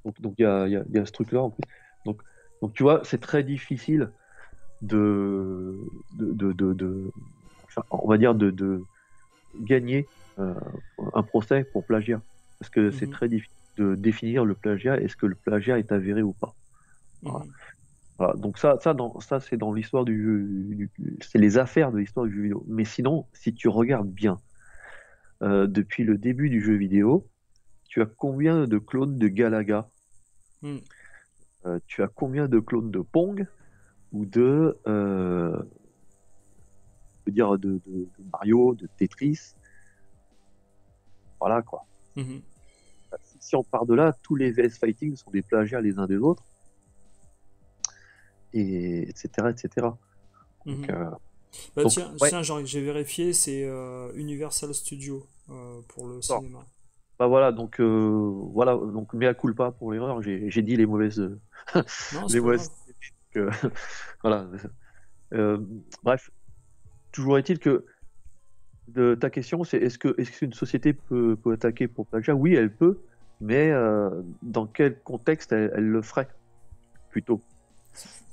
Donc donc il y a, il y a- il y a ce truc-là en plus. Donc, donc tu vois, c'est très difficile de, de, de, de- de- enfin, on va dire de, de gagner euh, un procès pour plagiat. Parce que c'est Mhm. très difficile de définir le plagiat. Est-ce que le plagiat est avéré ou pas Voilà. Mhm. Voilà, donc ça, ça, dans, ça c'est dans l'histoire du jeu, du- c'est les affaires de l'histoire du jeu vidéo. Mais sinon, si tu regardes bien, euh, depuis le début du jeu vidéo, tu as combien de clones de Galaga? Mm. Euh, Tu as combien de clones de Pong ou de, euh, je veux dire, de, de- de Mario, de Tetris? Voilà quoi. Mhm. Si on part de là, tous les VS Fighting sont des plagiats les uns des autres, et etc. etc. Donc, Mhm. euh, Bah donc, tiens, ouais. tiens, genre, j'ai vérifié, c'est Universal Studio pour le cinéma. Bah voilà, donc euh, voilà, donc mea culpa pour l'erreur. J'ai j'ai dit les mauvaises, Non, les mauvaises. donc, euh, voilà. Euh, bref, toujours est-il que de ta question, c'est est-ce que est-ce qu'une société peut, peut attaquer pour plagiat Oui, elle peut, mais euh, dans quel contexte elle, elle le ferait plutôt?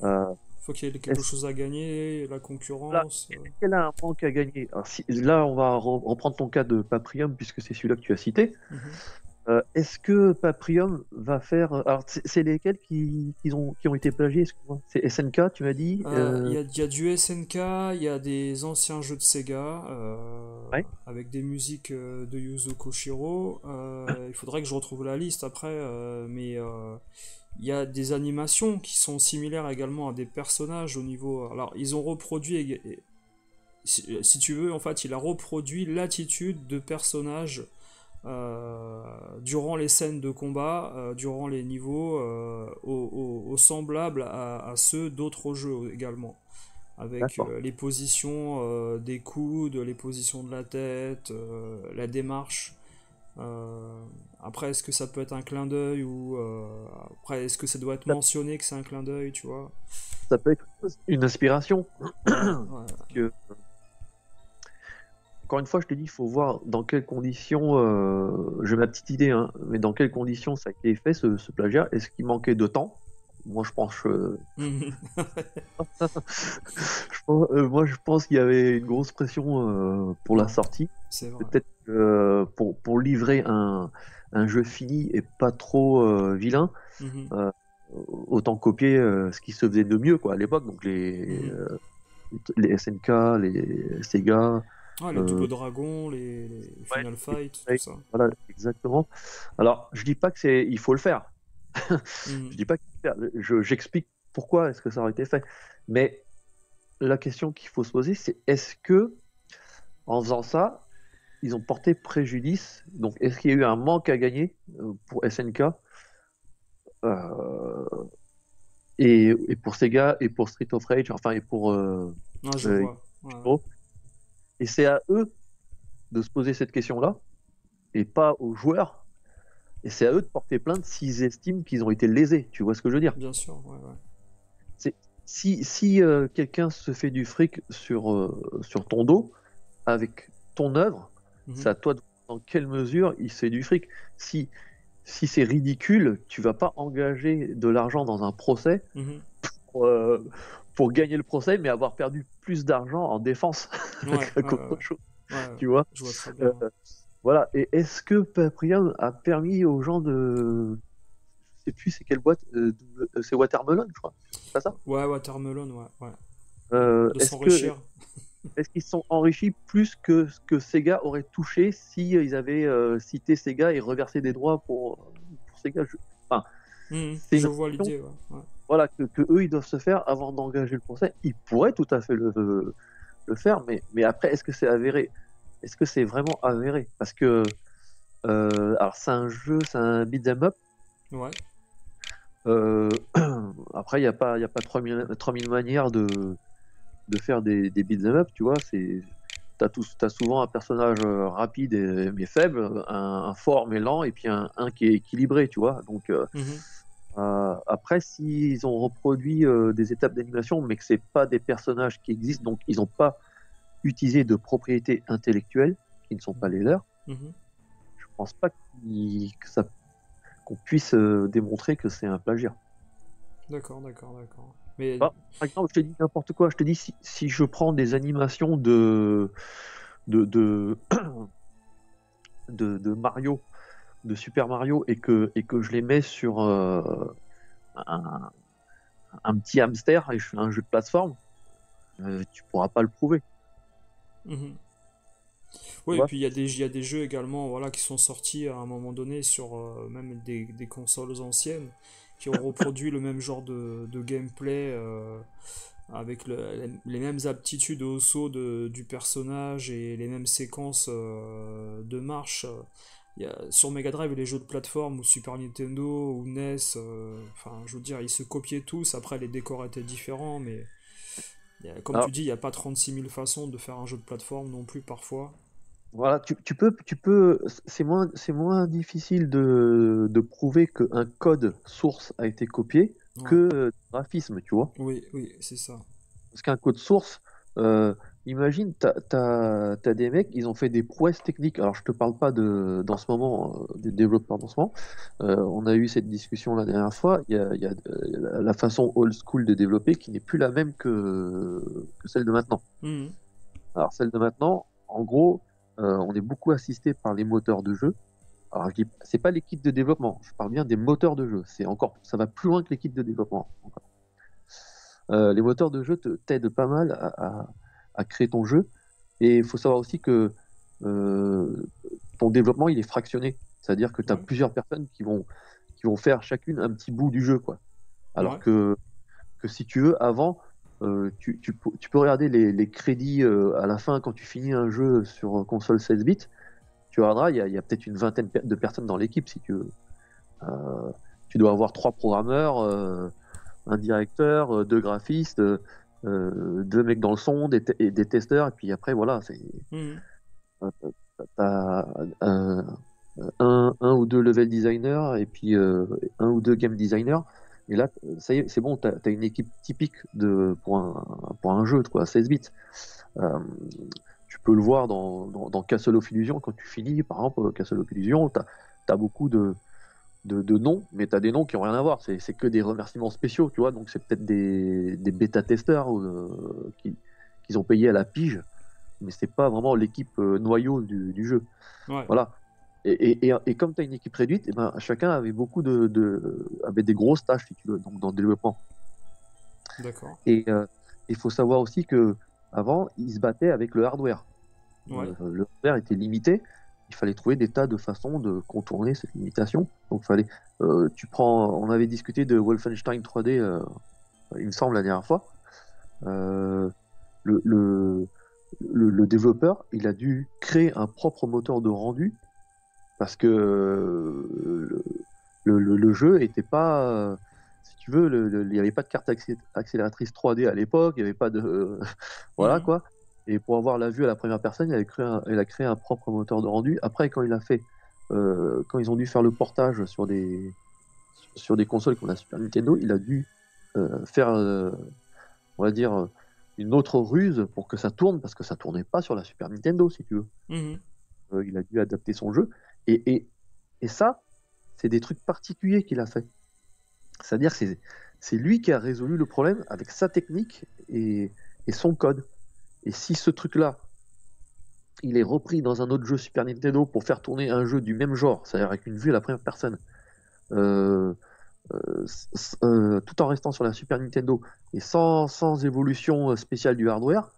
Euh, Faut qu'il y ait quelque chose à gagner, la concurrence. euh. Elle a un manque à gagner. Alors, si- là, on va re- reprendre ton cas de Paprium puisque c'est celui-là que tu as cité. Mhm. Euh, Est-ce que Paprium va faire. Alors, c'est lesquels qui, qui ont, qui ont été plagiés? C'est SNK, tu m'as dit Euh, euh, Il y, a, il y a du SNK, il y a des anciens jeux de Sega euh, Ouais. avec des musiques euh, de Yuzo Koshiro. Euh, il faudrait que je retrouve la liste après, euh, mais euh, il y a des animations qui sont similaires également à des personnages au niveau. Alors, ils ont reproduit. Si, si tu veux, en fait, il a reproduit l'attitude de personnages euh, durant les scènes de combat, euh, durant les niveaux, euh, au, au- au semblable à, à ceux d'autres jeux également. avec euh, les positions des coudes, les positions de la tête, la démarche. Euh, après, est-ce que ça peut être un clin d'œil ou euh, après, est-ce que ça doit être mentionné que c'est un clin d'œil, tu vois? Ça peut être une inspiration. Ouais, que- Encore une fois, je te dis, il faut voir dans quelles conditions, euh, j'ai ma petite idée, hein, mais dans quelles conditions ça a été fait ce, ce plagiat. Est-ce qu'il manquait de temps? Moi, je pense, euh, je pense- euh, moi, je pense qu'il y avait une grosse pression euh, pour la sortie. C'est vrai. Peut-être que, euh, pour, pour livrer un, un jeu fini et pas trop euh, vilain, Mhm. autant copier euh, ce qui se faisait de mieux quoi, à l'époque. Donc les, Mhm. euh, les SNK, les Sega, Ouais, les Euh, Double Dragon, les, les Final Fight, tout ouais. ça. voilà, exactement. Alors, je dis pas que c'est, il faut le faire. Mhm. Je dis pas qu'il faut le faire. Je- j'explique pourquoi est-ce que ça aurait été fait. Mais la question qu'il faut se poser, c'est est-ce que, en faisant ça, ils ont porté préjudice Donc, est-ce qu'il y a eu un manque à gagner euh, pour SNK euh, et, et pour Sega et pour Street of Rage, enfin, et pour. euh, Ah, je Euh, vois. Ouais. Et c'est à eux de se poser cette question-là, et pas aux joueurs. Et c'est à eux de porter plainte s'ils estiment qu'ils ont été lésés. Tu vois ce que je veux dire? Bien sûr, ouais, ouais. Si, si quelqu'un se fait du fric sur, sur ton dos, avec ton œuvre, Mhm. c'est à toi de voir dans quelle mesure il fait du fric? Si, si c'est ridicule, tu vas pas engager de l'argent dans un procès Mhm. pour, euh, pour gagner le procès, mais avoir perdu plus d'argent en défense Ouais, qu'autre ouais, chose. ouais. Tu vois? Je vois très bien. Euh, Voilà. Et est-ce que Paprium a permis aux gens de. Je sais plus c'est quelle boîte, euh, c'est Watermelon, je crois. C'est pas ça? Ouais, Watermelon, ouais, ouais. Euh, De que s'enrichir. est-ce qu'ils se sont enrichis plus que ce que Sega aurait touché si euh, ils avaient euh, cité Sega et reversé des droits pour, pour Sega je- Mhm. c'est Je vois l'idée, ouais. ouais. Voilà, que, que eux ils doivent se faire avant d'engager le procès. Ils pourraient tout à fait le, le faire, mais, mais après, est-ce que c'est avéré? Est-ce que c'est vraiment avéré? Parce que. euh, alors, c'est un jeu, c'est un beat'em up. Ouais. Euh, après, il n'y a pas, il y a pas 3000, 3000 manières de, de faire des, des beat'em up, tu vois. C'est, t'as, souvent un personnage euh, rapide et, mais faible, un, un fort mais lent, et puis un, un qui est équilibré, tu vois. Donc, euh, Mhm. euh, après, s'ils ont reproduit euh, des étapes d'animation, mais que c'est pas des personnages qui existent, donc ils n'ont pas utilisé de propriétés intellectuelles qui ne sont pas les leurs, Mhm. je pense pas qu'on puisse démontrer que c'est un plagiat. D'accord, d'accord, d'accord. Mais Ah. Par exemple, je te dis n'importe quoi. Je te dis si, si je prends des animations de de, de, de, de Mario, de Super Mario, et que, et que je les mets sur euh, un, un petit hamster et je fais un jeu de plateforme, euh, tu pourras pas le prouver. Mhm. Oui, et puis il y a des, il y a des jeux également voilà, qui sont sortis à un moment donné sur euh, même des, des consoles anciennes qui ont reproduit le même genre de, de gameplay euh, avec le- les mêmes aptitudes au saut de- du personnage et les mêmes séquences euh, de marche. Il y a, sur Mega Drive, les jeux de plateforme ou Super Nintendo ou NES, euh, enfin, je veux dire, ils se copiaient tous. Après, les décors étaient différents, mais comme Alors- tu dis, il n'y a pas 36 000 façons de faire un jeu de plateforme non plus parfois. Voilà, tu, tu peux, tu peux, c'est moins, c'est moins difficile de, de prouver qu'un code source a été copié Ouais. que euh, graphisme, tu vois. Oui, oui, c'est ça. Parce qu'un code source, euh, imagine, t'as, t'as, t'as des mecs, ils ont fait des prouesses techniques. Alors, je te parle pas de, dans ce moment, euh, des développeurs dans ce moment. Euh, on a eu cette discussion la dernière fois. Il y a, il y a, la, façon old school de développer qui n'est plus la même que, que celle de maintenant. Mhm. Alors, celle de maintenant, en gros, on est beaucoup assisté par les moteurs de jeu. Alors, je dis, c'est pas l'équipe de développement, je parle bien des moteurs de jeu. C'est encore, ça va plus loin que l'équipe de développement. Euh, les moteurs de jeu t'aident pas mal à, à- à créer ton jeu. Et il faut savoir aussi que euh, ton développement, il est fractionné. C'est-à-dire que tu as Ouais. plusieurs personnes qui vont, qui vont faire chacune un petit bout du jeu. Quoi. Alors Ouais. que, que si tu veux, avant, euh, tu, tu peux- tu peux regarder les, les crédits euh, à la fin quand tu finis un jeu sur console 16 bits. Tu regarderas, il y a, peut-être une vingtaine de personnes dans l'équipe si tu veux. Euh, tu dois avoir trois programmeurs, un directeur, deux graphistes. deux mecs dans le son, des, te- et des testeurs, et puis après, voilà, c'est Mhm. t'as un, un, ou deux level designers et puis un ou deux game designers. Et là, ça y est, c'est bon, t'as as une équipe typique de, pour, un, pour un jeu, quoi, 16 bits. Euh, tu peux le voir dans, dans, dans Castle of Illusion, quand tu finis, par exemple, Castle of Illusion, t'as as beaucoup de, de, de noms, mais t'as des noms qui ont rien à voir. C'est que des remerciements spéciaux, tu vois. Donc c'est peut-être des, des bêta-testeurs euh, qui, qu'ils ont payé à la pige, mais c'est pas vraiment l'équipe euh, noyau du, du jeu. Ouais. Voilà. Et, et, et, comme tu as une équipe réduite, eh ben, chacun avait beaucoup de, de avait des grosses tâches, si tu veux, donc dans le développement. D'accord. Et euh, il faut savoir aussi que avant, ils se battaient avec le hardware. Ouais. Euh, le hardware était limité. Il fallait trouver des tas de façons de contourner cette limitation. Donc, fallait, euh, tu prends, on avait discuté de Wolfenstein 3D, euh, il me semble, la dernière fois. Euh, le, le, le, le développeur, il a dû créer un propre moteur de rendu parce que euh, le, le, le jeu était pas, euh, si tu veux, il n'y avait pas de carte accé- accélératrice 3D à l'époque, il n'y avait pas de, voilà Mhm. quoi. Et pour avoir la vue à la première personne, il, avait créé un, il a créé un propre moteur de rendu. Après, quand il a fait, euh, quand ils ont dû faire le portage sur des, sur des consoles comme la Super Nintendo, il a dû euh, faire, on va dire, une autre ruse pour que ça tourne, parce que ça tournait pas sur la Super Nintendo, si tu veux. Mhm. Il a dû adapter son jeu. Et, et, et ça, c'est des trucs particuliers qu'il a fait. C'est-à-dire que c'est- lui qui a résolu le problème avec sa technique et, et son code. Et si ce truc-là, il est repris dans un autre jeu Super Nintendo pour faire tourner un jeu du même genre, c'est-à-dire avec une vue à la première personne, euh, euh, euh, tout en restant sur la Super Nintendo et sans, sans évolution spéciale du hardware,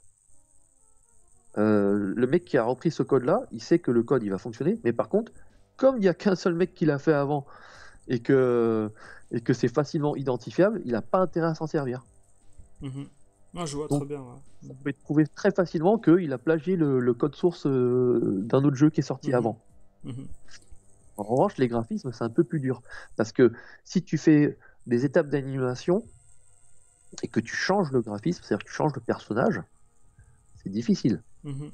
euh, le mec qui a repris ce code-là, il sait que le code il va fonctionner, mais par contre, comme il n'y a qu'un seul mec qui l'a fait avant et que, et que c'est facilement identifiable, il n'a pas intérêt à s'en servir. Ah, je vois Donc, très bien. ouais. On peut trouver très facilement qu'il a plagié le, le code source euh, d'un autre jeu qui est sorti Mhm. avant. Mhm. En revanche, les graphismes, c'est un peu plus dur. Parce que si tu fais des étapes d'animation et que tu changes le graphisme, c'est-à-dire que tu changes le personnage, c'est difficile. Mhm.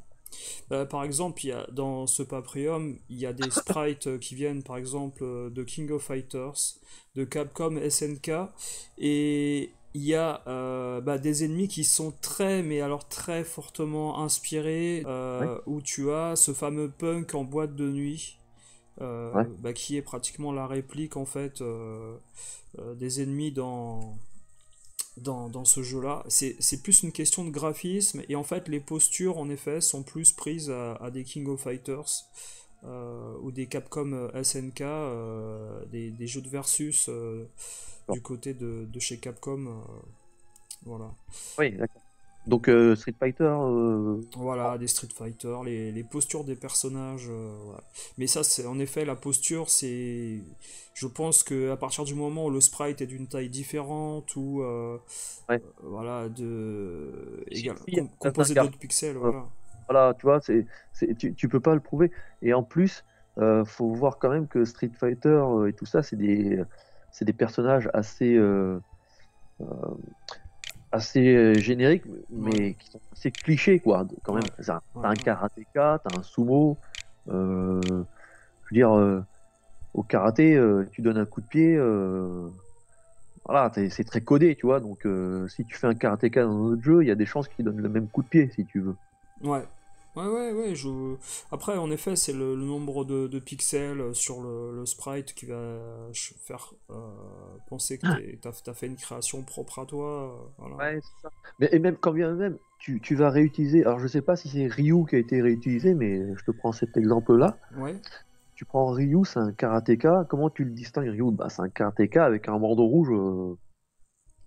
Bah, par exemple, y a, dans ce Paprium, il y a des sprites euh, qui viennent par exemple euh, de King of Fighters, de Capcom SNK, et il y a euh, bah, des ennemis qui sont très, mais alors très fortement inspirés, euh, où tu as ce fameux punk en boîte de nuit. euh, Ouais. bah, qui est pratiquement la réplique en fait euh, euh, des ennemis dans, dans, dans ce jeu-là. C'est plus une question de graphisme et en fait les postures en effet sont plus prises à, à des King of Fighters euh, ou des Capcom euh, SNK, euh, des, des jeux de versus euh, du côté de, de chez Capcom. voilà. Oui, d'accord. Donc euh, Street Fighter, euh, Voilà, des Street Fighter, les, les postures des personnages. euh, voilà. Mais ça, c'est en effet, la posture, c'est. Je pense que à partir du moment où le sprite est d'une taille différente ou. Ouais. voilà, de. égal, com- composé d'autres pixels, voilà. voilà, tu vois, c'est, c'est, tu, tu peux pas le prouver. Et en plus, faut voir quand même que Street Fighter et tout ça, c'est des, c'est des personnages assez, assez euh, génériques, mais qui sont assez clichés, quoi. Quand même, t'as, un karatéka, t'as un sumo. euh, je veux dire, euh, au karaté, euh, tu donnes un coup de pied. euh, voilà, c'est très codé, tu vois. Donc, euh, si tu fais un karatéka dans un autre jeu, il y a des chances qu'il donne le même coup de pied, si tu veux. Ouais. Ouais, ouais, ouais. Je... Après, en effet, c'est le, le nombre de, de pixels sur le, le sprite qui va ch- faire euh, penser que t'es- t'as, t'as fait une création propre à toi. euh, voilà. Ouais, c'est ça. Mais, et même quand bien même, tu, tu vas réutiliser. Alors, je sais pas si c'est Ryu qui a été réutilisé, mais je te prends cet exemple-là. Ouais. Tu prends Ryu, c'est un karatéka. Comment tu le distingues, Ryu? Bah, c'est un karatéka avec un bandeau rouge, euh,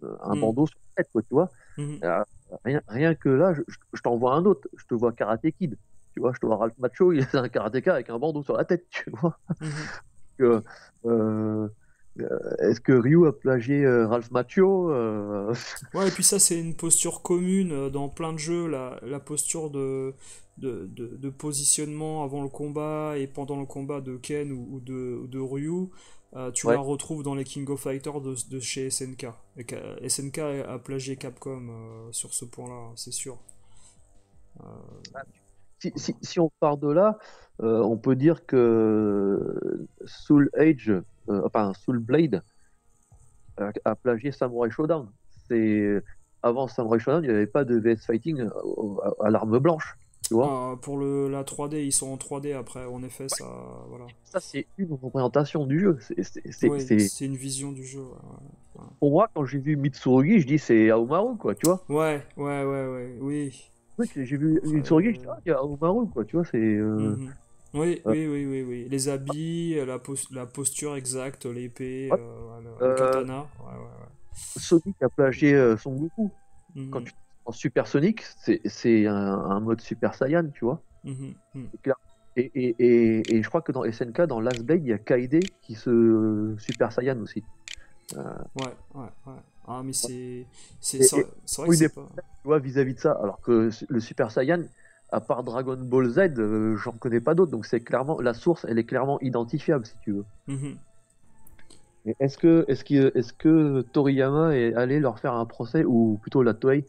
euh, un Mm. bandeau sur la tête, quoi, tu vois? Mhm. Euh, rien, rien que là, je, je- t'envoie un autre. Je te vois Karate Kid. Tu vois, je te vois Ralph Macho, il est un karatéka avec un bandeau sur la tête, tu vois. Mhm. Euh, euh, Est-ce que Ryu a plagié euh, Ralph Macchio Euh, Ouais, et puis ça, c'est une posture commune dans plein de jeux, la, la posture de, de, de, de positionnement avant le combat et pendant le combat de Ken ou, ou de, ou de Ryu. euh, tu Ouais. la retrouves dans les King of Fighters de, de chez SNK. Et SNK a plagié Capcom euh, sur ce point-là, c'est sûr. Si, si- si on part de là, euh, on peut dire que Soul Age, euh, enfin Soul Blade, a, a plagié Samurai Shodown. C'est avant Samurai Shodown, il n'y avait pas de VS Fighting à, à l'arme blanche. Tu vois Ah, pour le, la 3D, ils sont en 3D après, en effet, ça. Voilà. Ça, c'est une représentation du jeu. C'est- une vision du jeu. ouais, Pour moi, quand j'ai vu Mitsurugi, je dis c'est Aomaru, quoi, tu vois. Ouais, ouais, ouais, ouais, oui. Oui, j'ai vu Mitsurugi, je dis ah, il y a Aomaru, quoi, tu vois, c'est. euh, Mhm. Oui, euh, oui, oui, oui, oui. Les habits, la, pos- la posture exacte, l'épée, Ouais. euh, le, le Euh, katana. Ouais, ouais, ouais. Sonic a plagié euh, Son Goku. Mhm, Quand tu en Super Sonic, c'est un, un mode Super Saiyan, tu vois. mhm, mhm. Et, et, et, et je crois que dans SNK, dans Last Blade, il y a Kaide qui se Super Saiyan aussi. Ouais, ouais, ouais. Ah, mais c'est. C'est vrai que c'est des- pas. Tu vois, vis-à-vis de ça. Alors que le Super Saiyan, à part Dragon Ball Z, euh, j'en connais pas d'autres. Donc c'est clairement la source, elle est clairement identifiable si tu veux. Mhm. Est-ce que, est-ce que, est-ce que Toriyama est allé leur faire un procès, ou plutôt la Toei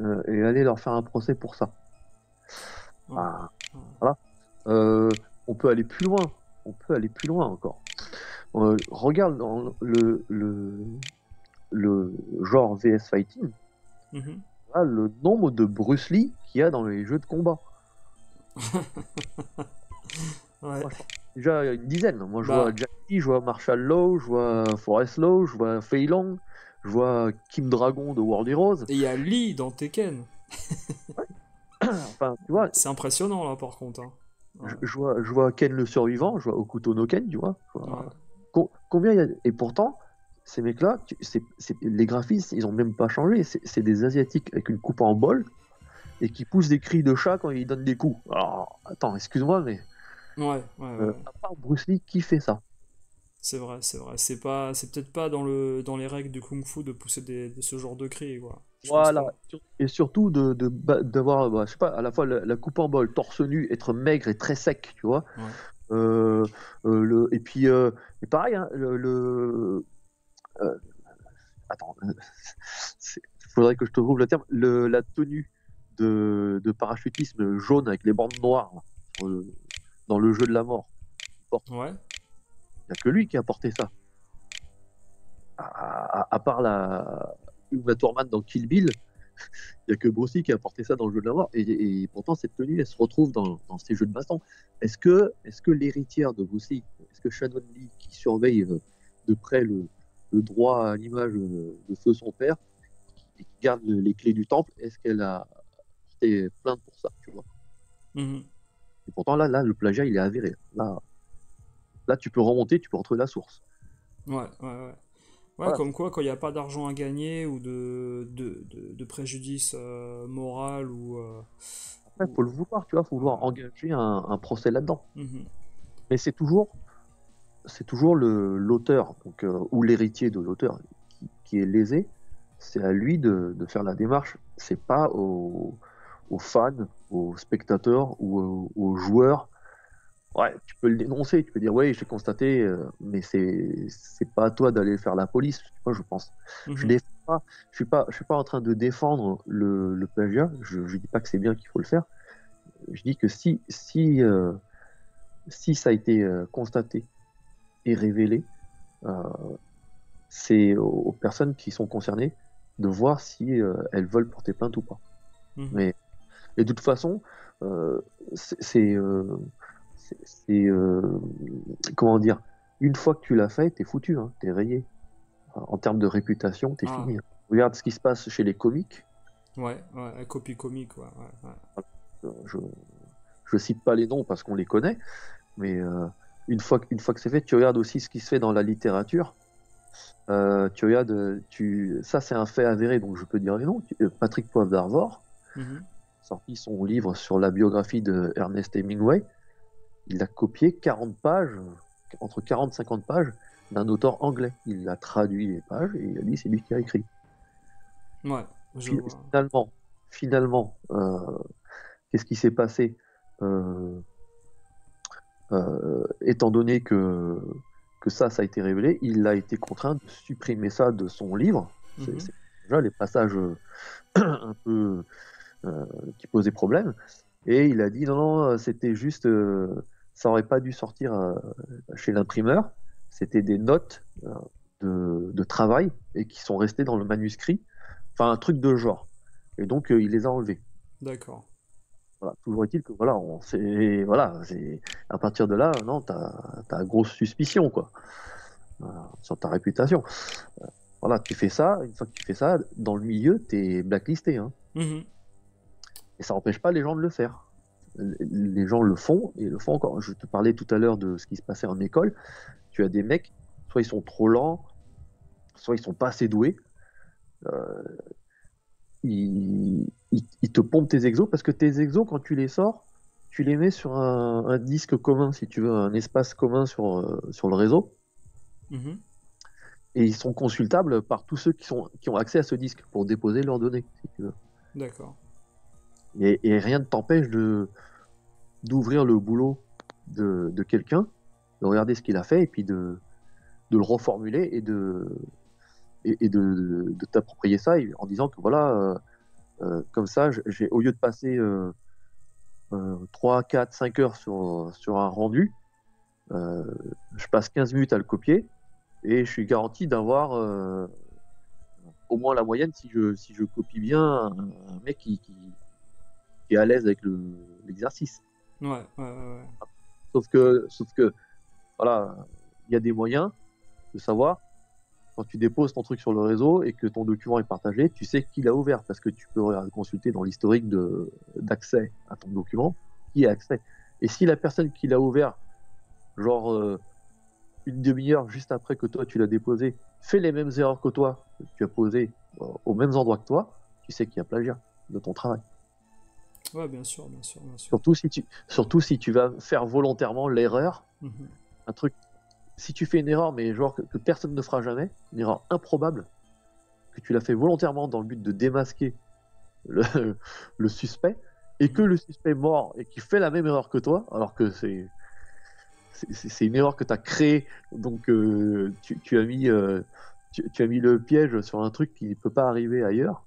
euh, est allé leur faire un procès pour ça. Ah, Ouais. Voilà. Euh, on peut aller plus loin. On peut aller plus loin encore. Euh, regarde dans le, le, le genre VS Fighting, Mhm. là, le nombre de Bruce Lee qu'il y a dans les jeux de combat. Ouais. Déjà, il y a une dizaine. Moi, je Bah. vois Jackie, je vois Marshall Law, je vois Forrest Law, je vois Fei Long, je vois Kim Dragon de World Heroes. Et il y a Lee dans Tekken. Enfin, tu vois, C'est impressionnant là par contre. hein. Ouais. je, je vois, je vois Ken le survivant, je vois Okuto no Ken, tu vois. Je vois- Ouais. Co- combien il y a Et pourtant, ces mecs-là, les graphismes, ils ont même pas changé. C'est des Asiatiques avec une coupe en bol et qui poussent des cris de chat quand ils donnent des coups. Alors, attends, excuse-moi, mais Ouais, ouais, euh, ouais. à part Bruce Lee, qui fait ça? C'est vrai, c'est vrai. C'est pas, c'est peut-être pas dans le, dans les règles du kung-fu de pousser des, de ce genre de cris, quoi. Je Voilà. Et surtout de d'avoir, bah, je sais pas, à la fois la, la coupe en bol, torse nu, être maigre et très sec, tu vois. Ouais. Euh, euh, le, et puis, euh, et pareil, hein, le, le- euh, attends, il faudrait que je te trouve le terme, le, la tenue de, de parachutisme jaune avec les bandes noires dans le jeu de la mort. Ouais. Il n'y a que lui qui a porté ça. À, à- à part la Uma Thurman dans Kill Bill, il n'y a que Bruce qui a porté ça dans le jeu de la mort. Et, et pourtant, cette tenue, elle se retrouve dans, dans ces jeux de baston. Est-ce que, est que l'héritière de Bruce Lee, est-ce que Shannon Lee, qui surveille euh, de près le, le droit à l'image euh, de feu son père, et qui garde les clés du temple, est-ce qu'elle a porté plainte pour ça tu vois? Mhm. Et pourtant, là, là, le plagiat, il est avéré. Là, là, tu peux remonter, tu peux retrouver la source. Ouais, ouais, ouais. Ouais, Voilà. comme quoi, quand il n'y a pas d'argent à gagner ou de, de, de, de préjudice euh, moral ou. euh, Après, il faut le vouloir, tu vois, faut vouloir engager un, un procès là-dedans. mhm. Mais c'est toujours, c'est toujours le l'auteur, donc euh, ou l'héritier de l'auteur qui, qui est lésé. C'est à lui de, de faire la démarche. C'est pas aux, aux fans, aux spectateurs ou aux, aux joueurs. Ouais, tu peux le dénoncer, tu peux dire ouais, j'ai constaté, euh, mais c'est c'est pas à toi d'aller faire la police. Moi, je pense. Je Mhm. défends pas, je suis pas, je suis pas en train de défendre le, le plagiat. Je, je dis pas que c'est bien qu'il faut le faire. Je dis que si, si, euh, si ça a été euh, constaté et révélé, c'est aux, aux personnes qui sont concernées de voir si elles veulent porter plainte ou pas. Mhm. Mais et de toute façon, c'est c'est, euh, comment dire, une fois que tu l'as fait, t'es foutu, hein, t'es rayé. En termes de réputation, t'es Ah. fini. hein. Regarde ce qui se passe chez les comiques. Ouais, ouais, la copie comique, ouais, ouais. Euh, Je, je cite pas les noms parce qu'on les connaît, mais euh, une fois, que- une fois que c'est fait, tu regardes aussi ce qui se fait dans la littérature. Euh, tu regardes, tu, ça c'est un fait avéré, donc je peux dire les noms. Patrick Poivre d'Arvor, Mhm. sorti son livre sur la biographie de Ernest Hemingway. Il a copié 40 pages, entre 40 et 50 pages, d'un auteur anglais. Il a traduit les pages et il a dit c'est lui qui a écrit. Ouais, je. Finalement, finalement, euh, qu'est-ce qui s'est passé Euh, euh, Étant donné que que ça, ça a été révélé, il a été contraint de supprimer ça de son livre. C'est Mhm. déjà les passages un peu qui posaient problème. Et il a dit non, non, c'était juste, ça aurait pas dû sortir euh, chez l'imprimeur. C'était des notes euh, de, de travail et qui sont restées dans le manuscrit. Enfin, un truc de genre. Et donc, euh, il les a enlevés. D'accord. Voilà. Toujours est-il que voilà, on sait, voilà, c'est à partir de là, non, t'as as grosse suspicion quoi, sur ta réputation. Voilà, tu fais ça, une fois que tu fais ça, dans le milieu, t'es blacklisté, hein, Mhm. et ça n'empêche pas les gens de le faire. Les gens le font et le font encore. Je te parlais tout à l'heure de ce qui se passait en école. Tu as des mecs, soit ils sont trop lents, soit ils sont pas assez doués. Euh, ils, ils- ils te pompent tes exos parce que tes exos, quand tu les sors, tu les mets sur un, un disque commun, si tu veux, un espace commun sur, euh, sur le réseau. Mhm. Et ils sont consultables par tous ceux qui, sont, qui ont accès à ce disque pour déposer leurs données, si tu veux. D'accord. Et, rien ne t'empêche de d'ouvrir le boulot de, de quelqu'un, de regarder ce qu'il a fait et puis de, de le reformuler et de, et, de, de t'approprier ça en disant que voilà, euh, euh, comme ça, j'ai au lieu de passer euh, 3, 4, 5 heures sur, sur un rendu, euh, je passe 15 minutes à le copier et je suis garanti d'avoir euh, au moins la moyenne si je, si je copie bien un, un mec qui, qui, qui est à l'aise avec le- l'exercice. Ouais, ouais, ouais. ouais. Sauf que, sauf que, voilà, il y a des moyens de savoir quand tu déposes ton truc sur le réseau et que ton document est partagé, tu sais qui l'a ouvert parce que tu peux consulter dans l'historique d'accès à ton document qui a accès. Et si la personne qui l'a ouvert, genre euh, une demi-heure juste après que toi tu l'as déposé, fait les mêmes erreurs que toi, que tu as posé euh, aux mêmes endroits que toi, tu sais qu'il y a plagiat de ton travail. Ouais, bien sûr, bien sûr, bien sûr. Surtout si tu, surtout si tu vas faire volontairement l'erreur Mhm. un truc. Si tu fais une erreur, mais genre que, que personne ne fera jamais, une erreur improbable, que tu l'as fait volontairement dans le but de démasquer le, le suspect, et que le suspect est mort et qui fait la même erreur que toi, alors que c'est c'est- c'est c'est une erreur que tu as créée, donc euh, tu, tu as mis euh, tu, tu as mis le piège sur un truc qui ne peut pas arriver ailleurs.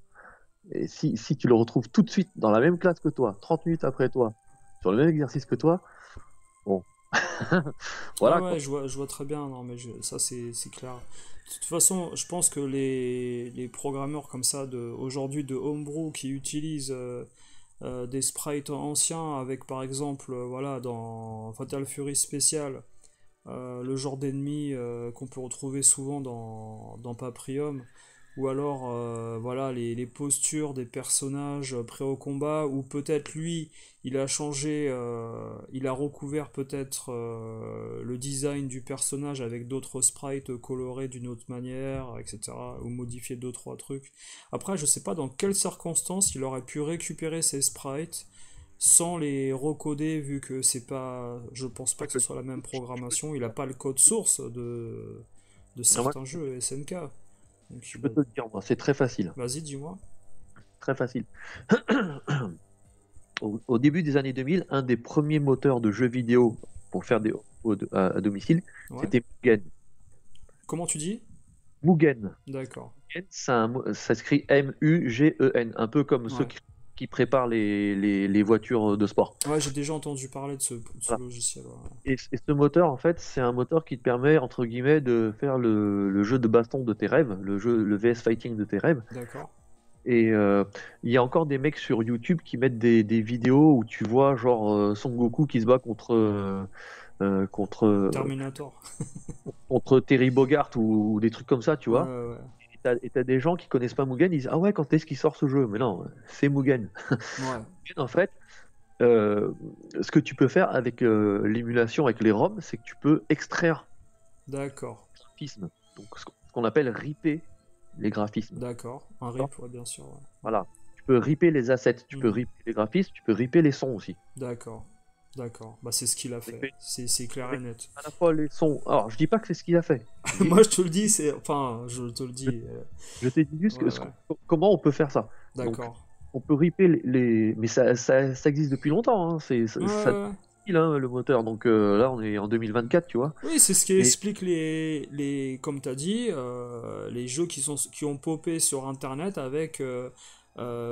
Et si, si tu le retrouves tout de suite dans la même classe que toi, 30 minutes après toi, sur le même exercice que toi, bon. voilà. Ah ouais, je vois, je vois très bien, non mais je- ça c'est clair. De toute façon, je pense que les, les programmeurs comme ça de aujourd'hui de Homebrew qui utilisent euh, euh, des sprites anciens avec par exemple euh, voilà dans Fatal Fury Special euh, le genre d'ennemi qu'on peut retrouver souvent dans, dans Paprium ou alors euh, voilà les, les postures des personnages prêts au combat ou peut-être lui il a changé euh, il a recouvert peut-être euh, le design du personnage avec d'autres sprites colorés d'une autre manière etc ou modifier deux trois trucs. Après je sais pas dans quelles circonstances il aurait pu récupérer ces sprites sans les recoder vu que c'est pas je pense pas que ce soit la même programmation. Il a pas le code source de de certains jeux SNK donc Je peux te le dire, moi, c'est très facile. vas-y dis-moi Très facile. au, au début des années 2000, un des premiers moteurs de jeux vidéo pour faire des au- à, à domicile, Ouais. c'était Mugen. comment tu dis? Mugen. d'accord Mugen, mot- ça s'écrit M-U-G-E-N, un peu comme ceux Ouais. qui, qui préparent les, les- les voitures de sport. Ouais, j'ai déjà entendu parler de ce, de ce Voilà. logiciel. ouais. Et, et ce moteur, en fait, c'est un moteur qui te permet, entre guillemets, de faire le, le jeu de baston de tes rêves, le jeu, le VS Fighting de tes rêves. D'accord. Et euh, il y a encore des mecs sur YouTube qui mettent des, des vidéos où tu vois genre euh, Son Goku qui se bat contre euh, contre Terminator. contre Terry Bogart ou, ou des trucs comme ça, tu vois. Ouais, ouais. Et t'as- des gens qui connaissent pas Mugen, ils disent ah ouais quand est-ce qu'il sort ce jeu? Mais non, c'est Mugen. Ouais. En fait, euh, ce que tu peux faire avec euh, l'émulation avec les ROM, c'est que tu peux extraire D'accord. graphismes, donc ce qu'on- appelle ripper les graphismes. D'accord. Un rip, ouais, bien sûr. ouais. Voilà. Tu peux ripper les assets, tu peux Mhm. ripper les graphismes, tu peux ripper les sons aussi. D'accord. D'accord. Bah, c'est ce qu'il a fait. C'est clair et net. À la fois les sons. Alors, je dis pas que c'est ce qu'il a fait. Moi, je te le dis, c'est. Enfin, je te le dis. euh, Je t'ai dit juste Ouais, ouais. comment on peut faire ça. D'accord. On peut ripper les, les- mais ça, ça, ça existe depuis longtemps. hein. C'est ça, Ouais, ça- ouais, ouais. 2000 hein, le moteur, donc euh, là on est en 2024, tu vois. Oui, c'est ce qui Et- explique les, les comme tu as dit, euh, les jeux qui, sont, qui ont popé sur Internet avec euh,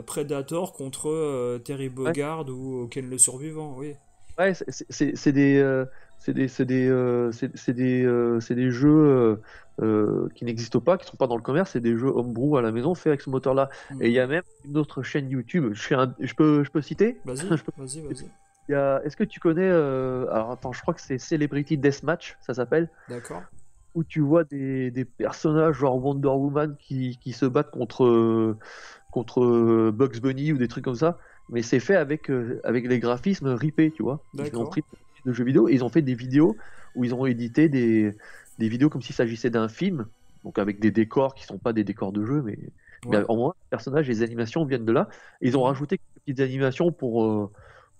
Predator contre Terry Bogard ou Ken le Survivant, oui. Ouais, c'est- des, euh, c'est des, c'est des, euh, c'est des, euh, des jeux qui n'existent pas, qui sont pas dans le commerce, c'est des jeux homebrew à la maison faits avec ce moteur-là. Et il y a même une autre chaîne YouTube, je, fais un- je peux, je peux citer? Vas-y, vas-y, vas-y. A- Est-ce que tu connais, alors attends, je crois que c'est Celebrity Deathmatch, ça s'appelle, D'accord. où tu vois des, des personnages genre Wonder Woman qui, qui se battent contre, contre Bugs Bunny ou des trucs comme ça, mais c'est fait avec, euh, avec les graphismes ripés, tu vois. Ils ont pris de jeux vidéo et ils ont fait des vidéos où ils ont édité des, des vidéos comme s'il s'agissait d'un film, donc avec des décors qui sont pas des décors de jeu, mais, en moins, les personnages, les animations viennent de là. Et ils ont rajouté quelques petites animations pour, euh,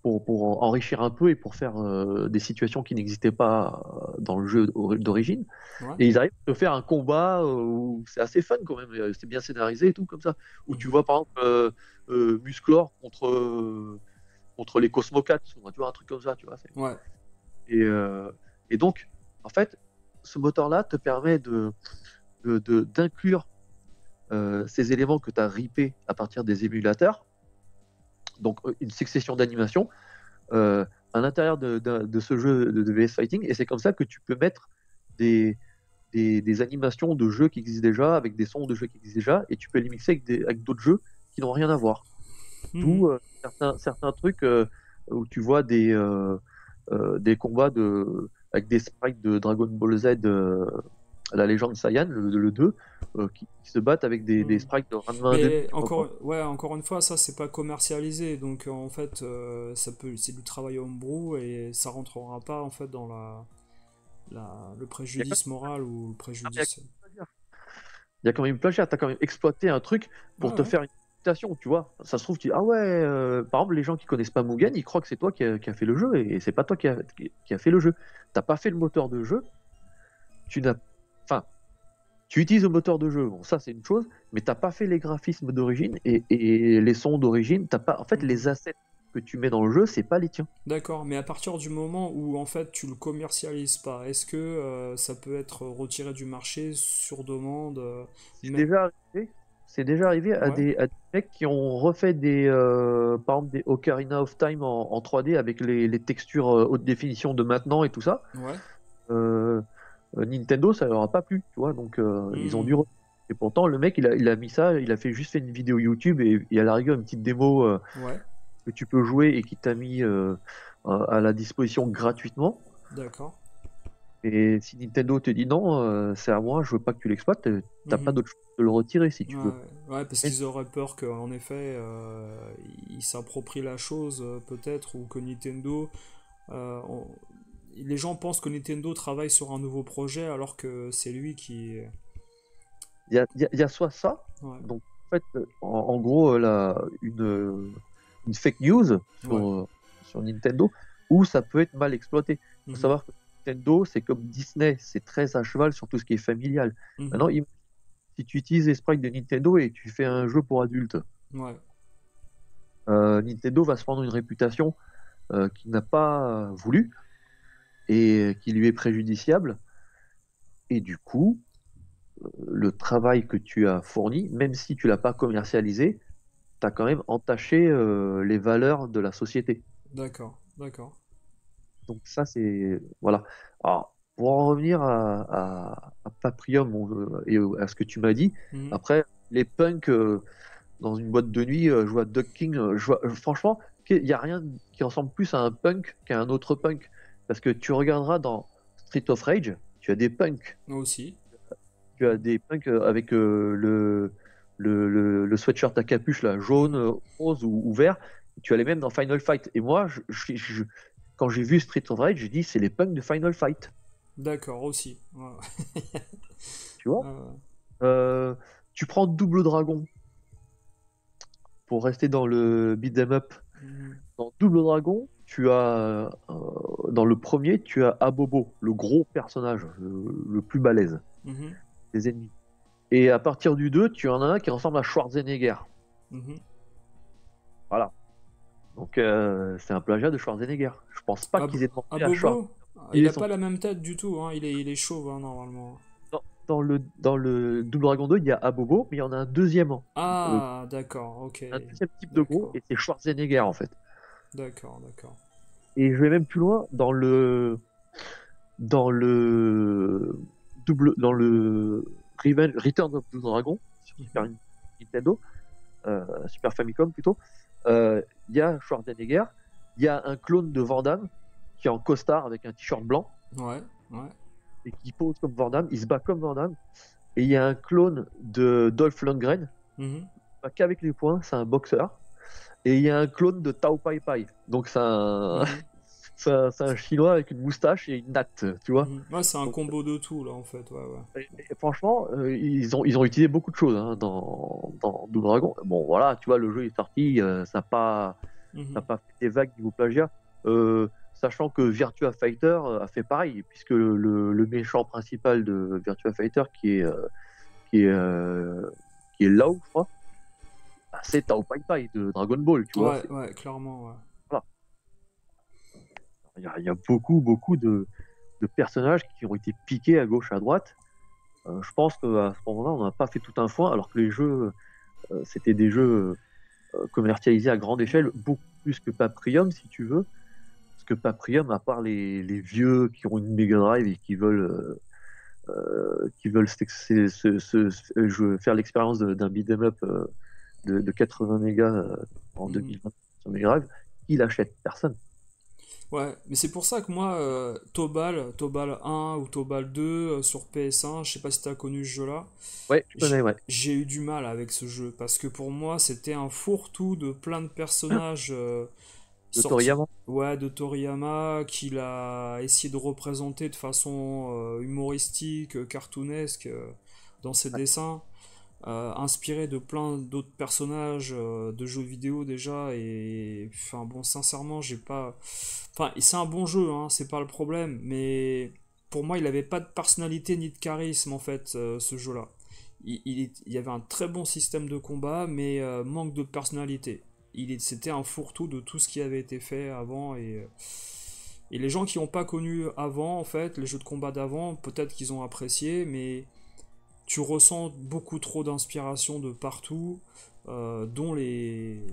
pour, pour enrichir un peu et pour faire euh, des situations qui n'existaient pas euh, dans le jeu d'ori- d'origine. Ouais. Et ils arrivent à faire un combat euh, où c'est assez fun quand même, c'est bien scénarisé et tout comme ça. Où tu vois par exemple euh, euh, Musclor contre, contre les Cosmocats, tu vois, un truc comme ça, tu vois. Ouais. Et, et donc, en fait, ce moteur-là te permet de, de- de- d'inclure euh, ces éléments que tu as ripés à partir des émulateurs, donc euh, une succession d'animations, euh, à l'intérieur de, de- de ce jeu de, VS Fighting, et c'est comme ça que tu peux mettre des, des, des animations de jeux qui existent déjà, avec des sons de jeux qui existent déjà, et tu peux les mixer avec, des- avec d'autres jeux qui n'ont rien à voir. Mhm. D'où euh, certains, certains trucs euh, où tu vois des, des combats de, avec des sprites de Dragon Ball Z, la légende Saiyan, le, le 2, euh, qui, qui se battent avec des, des Mhm. sprites de 2. encore, ouais, encore une fois, ça c'est pas commercialisé, donc en fait, euh, ça peut, c'est du travail homebrew et ça rentrera pas en fait dans la, la- le préjudice moral ou le préjudice. Il y a quand même plagiat, tu as quand même exploité un truc pour te ouais. faire une citation, tu vois. Ça se trouve, tu dis, ah ouais, euh, par exemple, les gens qui connaissent pas Mugen, ils croient que c'est toi qui a, qui a fait le jeu, et, c'est pas toi qui a, qui, qui a fait le jeu. T'as pas fait le moteur de jeu, tu n'as. Tu utilises le moteur de jeu, bon, ça c'est une chose, mais t'as pas fait les graphismes d'origine et, et les sons d'origine, t'as pas. En fait, les assets que tu mets dans le jeu, c'est pas les tiens. D'accord, mais à partir du moment où en fait tu le commercialises pas, est-ce que euh, ça peut être retiré du marché sur demande euh, C'est mais- déjà arrivé. C'est déjà arrivé à, des, à des mecs qui ont refait des, euh, par exemple, des Ocarina of Time en, en 3D avec les, les textures haute définition de maintenant et tout ça. Ouais. Euh, Nintendo, ça leur a pas plu, tu vois. Donc euh, ils ont Mm. dû. Et pourtant, le mec, il a, il a mis ça, il a fait juste fait une vidéo YouTube et, et à la rigueur une petite démo euh, Ouais, que tu peux jouer et qui t'a mis à la disposition gratuitement. d'accord. Et si Nintendo te dit non, euh, c'est à moi, je veux pas que tu l'exploites, t'as Mhm. pas d'autre chose de le retirer si tu Ouais, veux. ouais, parce qu'ils auraient peur qu'en effet, euh, ils s'approprient la chose, peut-être, ou que Nintendo. euh, Les gens pensent que Nintendo travaille sur un nouveau projet alors que c'est lui qui. Il y a, il y a- il y a soit ça, Ouais, donc en fait, en, en gros, euh, une, euh, une fake news sur, Ouais. euh, sur Nintendo, ou ça peut être mal exploité. Il Mhm. faut savoir que Nintendo, c'est comme Disney, c'est très à cheval sur tout ce qui est familial. Mhm. Maintenant, si tu utilises les sprites de Nintendo et tu fais un jeu pour adultes, Ouais, euh, Nintendo va se prendre une réputation euh, qu'il n'a pas voulu et qui lui est préjudiciable. Et du coup, euh, le travail que tu as fourni, même si tu l'as pas commercialisé, tu as quand même entaché euh, les valeurs de la société. d'accord, d'accord. Donc ça, c'est... Voilà. Alors, pour en revenir à, à, à Paprium on- et à ce que tu m'as dit, Mhm. après, les punks euh, dans une boîte de nuit, euh, je vois Duck King, euh, je vois- euh, franchement, il n'y a rien qui ressemble plus à un punk qu'à un autre punk. Parce que tu regarderas dans Street of Rage, tu as des punks. Moi aussi. Tu as des punks euh, avec euh, le, le, le, le sweatshirt à capuche là, jaune, euh, rose ou, ou vert. Tu as les mêmes dans Final Fight. Et moi, je, je- je- quand j'ai vu Street of Rage, j'ai dit c'est les punks de Final Fight. D'accord, aussi. Tu vois. Euh, tu prends Double Dragon pour rester dans le beat 'em up. Mhm. Dans Double Dragon, tu as euh, dans le premier, tu as Abobo, le gros personnage, le, le plus balèze Mhm. des ennemis. Et à partir du 2, tu en as un qui ressemble à Schwarzenegger. Mhm. Donc euh, c'est un plagiat de Schwarzenegger. Je pense pas qu'ils aient demandé à Schwarzenegger. Ah, Il Il est a son- pas la même tête du tout, hein. Il est, il est chauve, hein, normalement. Dans, dans le, dans le Double Dragon 2, il y a Abobo, mais il y en a un deuxième. Ah, d'accord, ok. Un deuxième type de gros, et c'est Schwarzenegger en fait. D'accord, d'accord. Et je vais même plus loin dans le dans le double dans le Revenge- Return of the Dragon sur Super Nintendo, euh, Super Famicom plutôt. euh, Il y a Schwarzenegger, il y a un clone de Van Damme qui est en costard avec un t-shirt blanc Ouais, ouais. et qui pose comme Van Damme, il se bat comme Van Damme. Et il y a un clone de Dolph Lundgren, Mhm. pas qu'avec les poings, c'est un boxeur. Et il y a un clone de Tao Pai Pai. Donc c'est un, Mhm. c'est un, chinois avec une moustache et une natte, tu vois. Mhm. Ouais, c'est un combo de tout, là, en fait. Ouais, ouais. Et, et franchement, euh, ils, ont, ils ont utilisé beaucoup de choses hein, dans, dans Double Dragon. Bon, voilà, tu vois, le jeu est sorti, euh, ça n'a pas, Mhm. ça pas fait des vagues niveau plagiat. Euh, sachant que Virtua Fighter a fait pareil, puisque le, méchant principal de Virtua Fighter, qui est, qui est, qui est Lao, je crois, c'est Tao Pai Pai de Dragon Ball, tu vois. Ouais, ouais, clairement, ouais. Il y, a, il y a beaucoup, beaucoup de, de personnages qui ont été piqués à gauche, à droite. Euh, je pense qu'à ce moment-là, on n'a pas fait tout un foin, alors que les jeux, euh, c'était des jeux euh, commercialisés à grande échelle, beaucoup plus que Paprium, si tu veux. Parce que Paprium, à part les, les vieux qui ont une Mega Drive et qui veulent, euh, qui veulent se- faire l'expérience d'un beat'em up euh, de, de 80 mégas euh, en Mhm. 2020 sur Mega Drive, qui l'achète Personne. Ouais, mais c'est pour ça que moi, euh, Tobal, Tobal 1 ou Tobal 2 euh, sur PS1, je sais pas si t'as connu ce jeu-là, Ouais, je connais, ouais. j'ai eu du mal avec ce jeu parce que pour moi, c'était un fourre-tout de plein de personnages euh, De sortis- Toriyama. Ouais, de Toriyama, qu'il a essayé de représenter de façon humoristique, cartoonesque dans ses dessins, euh, inspiré de plein d'autres personnages euh, de jeux vidéo déjà. Et enfin, bon, sincèrement, j'ai pas. Enfin, c'est un bon jeu, hein, c'est pas le problème, mais pour moi, il avait pas de personnalité ni de charisme en fait, euh, ce jeu-là. Il, il est- il y avait un très bon système de combat, mais manque de personnalité il c'était un fourre-tout de tout ce qui avait été fait avant et, et les gens qui n'ont pas connu avant en fait les jeux de combat d'avant peut-être qu'ils ont apprécié mais tu ressens beaucoup trop d'inspiration de partout euh, dont les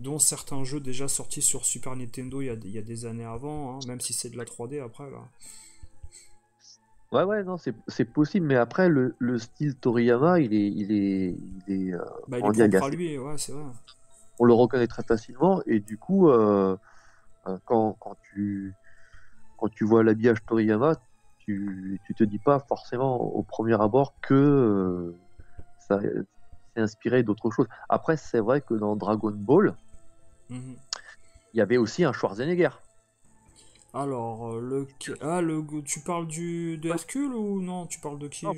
dont certains jeux déjà sortis sur Super Nintendo il y a, il y a des années avant hein, même si c'est de la 3D après là Ouais, ouais, non, c'est possible, mais après, le, le style Toriyama, il est, il est, il est, euh, bah, il on est dit propre à agacé. lui ouais c'est vrai on le reconnaît très facilement, et du coup, euh, euh, quand, quand tu, quand tu vois l'habillage Toriyama, tu, tu te dis pas forcément au premier abord que euh, ça s'est inspiré d'autre chose. Après, c'est vrai que dans Dragon Ball, Mhm. il y avait aussi un Schwarzenegger. alors euh, le ah le tu parles du de Hercule ou non tu parles de qui Non.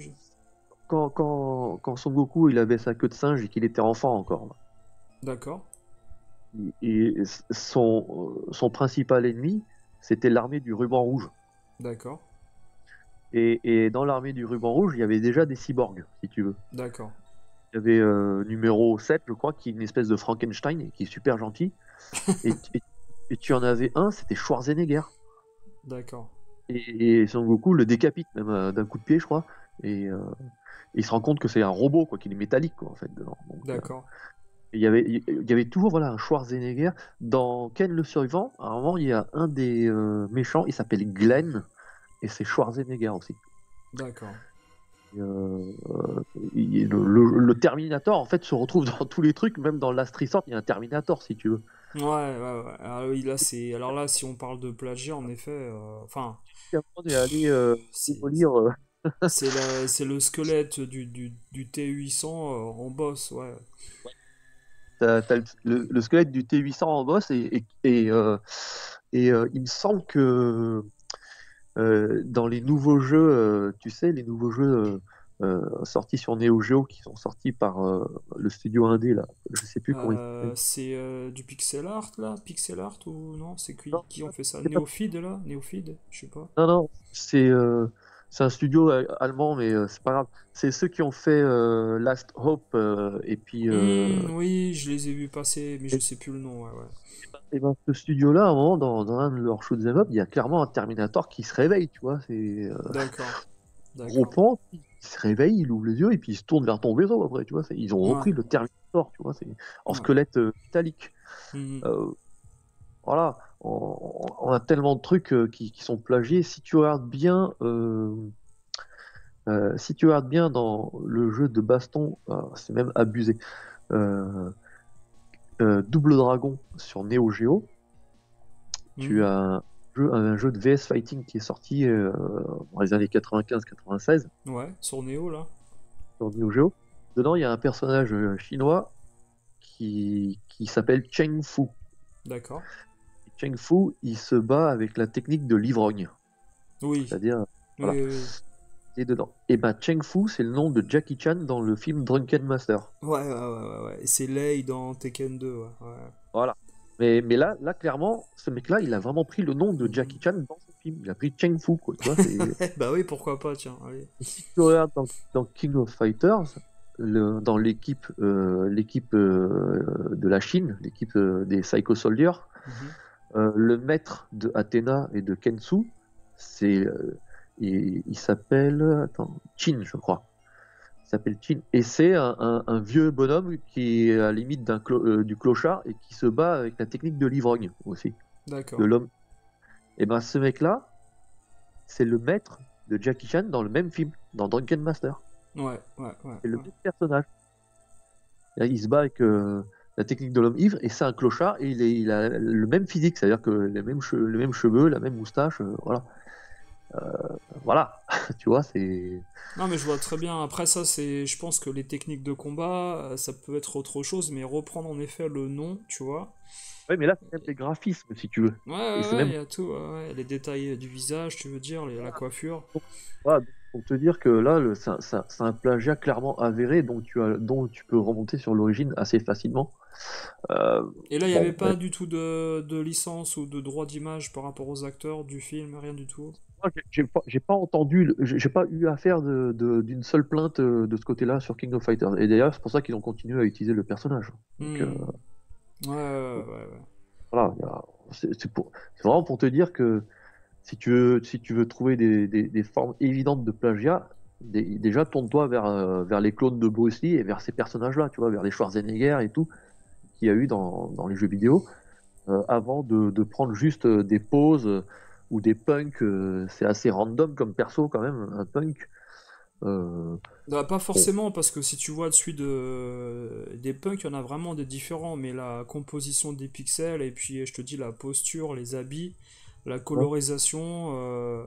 Quand, quand, quand Son Goku il avait sa queue de singe et qu'il était enfant encore. d'accord Et son, son principal ennemi, c'était l'armée du ruban rouge. d'accord Et, et dans l'armée du ruban rouge, il y avait déjà des cyborgs, si tu veux. d'accord Il y avait euh, numéro 7, je crois, qui est une espèce de Frankenstein, qui est super gentil. et, et- et tu en avais un, c'était Schwarzenegger. d'accord Et, Son Goku le décapite, même euh, d'un coup de pied, je crois. Et euh, il se rend compte que c'est un robot, quoi, qu'il est métallique, quoi, en fait. dedans. Euh, D'accord. il y avait, il y avait toujours voilà, un Schwarzenegger. Dans Ken le survivant, à un moment, il y a un des euh, méchants, il s'appelle Glenn, et c'est Schwarzenegger aussi. D'accord. Euh, euh, le, le- le Terminator, en fait, se retrouve dans tous les trucs, même dans Last Resort, il y a un Terminator, si tu veux. Ouais, ouais, ouais. Alors, oui, là, c'est... Alors là, si on parle de plagiat, en effet, euh, enfin, euh, c'est, démolir, euh, c'est, la- c'est le squelette du, du, du T800 euh, en boss, ouais. t'as- t'as le, le- le squelette du T800 en boss, et, et, et, euh, et, il me semble que dans les nouveaux jeux, euh, tu sais, les nouveaux jeux euh, euh, sortis sur Neo Geo, qui sont sortis par euh, le studio indé, là, je sais plus comment il Euh, c'est euh, du pixel art, là? Pixel art ou non? C'est qui, Non, qui ont fait ça? Néophide, là? Néophide? Je sais pas. Non, non, c'est euh, c'est un studio euh, allemand, mais euh, c'est pas grave. C'est ceux qui ont fait euh, Last Hope euh, et puis. euh, Hmm, oui, je les ai vus passer, mais je sais plus le nom. Ouais, ouais. et ben, ce studio-là, à un moment, dans, dans un de leurs shoot'em up, il y a clairement un Terminator qui se réveille, tu vois. C'est D'accord. gros pan, il se réveille, il ouvre les yeux et puis il se tourne vers ton vaisseau après, tu vois. Ils ont Ouais. repris le Terminator, tu vois, c'est en squelette métallique. Euh, voilà, on, on a tellement de trucs euh, qui, qui sont plagiés. Si tu regardes bien, euh, euh, si tu regardes bien dans le jeu de baston, c'est même abusé. Double Dragon sur Neo Geo, tu Mhm. as un jeu, un jeu de VS Fighting qui est sorti dans les années 95-96 Ouais, sur Neo là. sur Neo Geo. Dedans, il y a un personnage chinois qui, qui s'appelle Cheng Fu. D'accord. Cheng Fu, il se bat avec la technique de l'ivrogne, Oui. c'est-à-dire voilà. oui, oui. il est dedans. Et ben Cheng Fu, c'est le nom de Jackie Chan dans le film Drunken Master. Ouais, ouais, ouais, ouais, ouais. Et c'est Lei dans Tekken 2, ouais. ouais. Voilà. Mais, mais là, là, clairement, ce mec-là, il a vraiment pris le nom de Jackie Chan dans ce film. Il a pris Cheng Fu, quoi. Tu vois, c'est- bah oui, pourquoi pas, tiens, allez. si tu regardes dans, dans King of Fighters, le- dans l'équipe euh, l'équipe euh, de la Chine, l'équipe euh, des Psycho Soldiers, Mhm. Euh, le maître de Athéna et de Kensu, c'est euh, il, il s'appelle attends Chin, je crois. Il s'appelle Chin et c'est un, un- un vieux bonhomme qui est à la limite d'un clo- euh, du clochard et qui se bat avec la technique de l'ivrogne aussi, D'accord. de l'homme. Et ben ce mec-là, c'est le maître de Jackie Chan dans le même film, dans Drunken Master. Ouais, ouais, ouais. C'est le ouais. même personnage. Là, il se bat avec la technique de l'homme ivre et c'est un clochard et il, est, il a le même physique, c'est-à-dire que les mêmes, che- les mêmes cheveux, la même moustache, euh, voilà. Euh, voilà, tu vois, c'est. Non, mais je vois très bien. Après, ça, c'est. Je pense que les techniques de combat, euh, ça peut être autre chose, mais reprendre en effet le nom, tu vois. Ouais, mais là, c'est même les graphismes, si tu veux. Ouais, ouais, ouais, même- il y a tout. ouais. Les détails du visage, tu veux dire, les- la coiffure. Voilà, donc, pour te dire que là, le- c'est un- un plagiat clairement avéré, donc tu, as, dont tu peux remonter sur l'origine assez facilement. Euh, Et là, il n'y Bon, avait pas ouais. du tout de, de licence ou de droit d'image par rapport aux acteurs du film, rien du tout. moi, j'ai- pas, j'ai pas entendu, j'ai pas eu affaire de- de- d'une seule plainte euh, de ce côté-là sur King of Fighters. Et d'ailleurs, c'est pour ça qu'ils ont continué à utiliser le personnage. Donc, Hmm. euh, Ouais, ouais, ouais, ouais. Voilà, il y a- c'est c'est pour- c'est vraiment pour te dire que si tu veux, si tu veux trouver des, des- des formes évidentes de plagiat, dé- déjà tourne-toi vers, euh, vers les clones de Bruce Lee et vers ces personnages-là, tu vois, vers les Schwarzenegger et tout, qu'il y a eu dans, dans les jeux vidéo, euh, avant de, de prendre juste euh, des poses euh, ou des punks. euh, c'est assez random comme perso quand même, un punk. Euh, Bah, pas forcément, parce que si tu vois dessus de... des punks, il y en a vraiment des différents, mais la composition des pixels, et puis je te dis la posture, les habits, la colorisation, euh,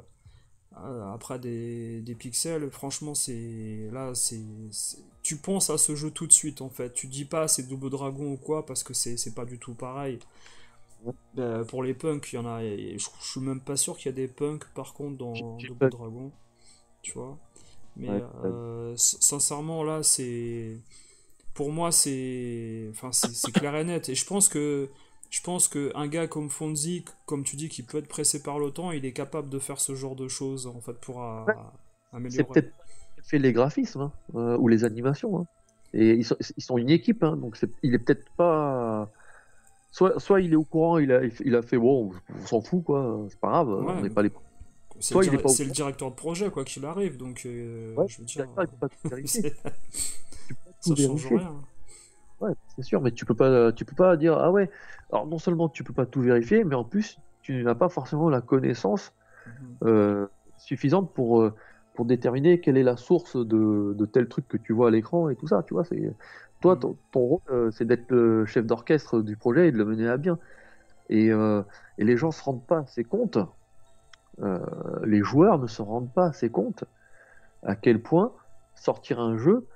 après des, des pixels, franchement, c'est. Là, c'est. Tu penses à ce jeu tout de suite, en fait. Tu dis pas c'est Double Dragon ou quoi, parce que c'est pas du tout pareil. Bah, pour les punks, il y en a. Je, je suis même pas sûr qu'il y a des punks, par contre, dans Double pas- Dragon. Tu vois? Mais Ouais, euh, sincèrement, là, c'est. Pour moi, c'est. Enfin, c'est clair et net. Et je pense que. Je pense qu'un gars comme Fonzie, comme tu dis, qui peut être pressé par le temps, il est capable de faire ce genre de choses, en fait, pour euh, Ouais. C'est améliorer. peut-être qui a fait les graphismes hein, euh, ou les animations. hein. Et ils sont, ils sont une équipe, hein, donc c'est- il est peut-être pas. Soit, soit il est au courant, il a, il a fait bon, on s'en fout quoi, c'est pas grave, Ouais. on n'est pas les. C'est le, dir- pas c'est le directeur de projet, quoi qu'il arrive, donc euh, Ouais, je veux dire, peut pas c'est- ça change rien. Ouais, c'est sûr, mais tu peux pas, tu peux pas dire ah ouais. Alors non seulement tu peux pas tout vérifier, mais en plus tu n'as pas forcément la connaissance Mhm. euh, suffisante pour euh, pour déterminer quelle est la source de, de tel truc que tu vois à l'écran et tout ça. Tu vois, c'est toi Mhm. ton, ton rôle euh, c'est d'être le chef d'orchestre du projet et de le mener à bien. Et, euh, et les gens se rendent pas assez compte. euh, les joueurs ne se rendent pas assez compte à quel point sortir un jeu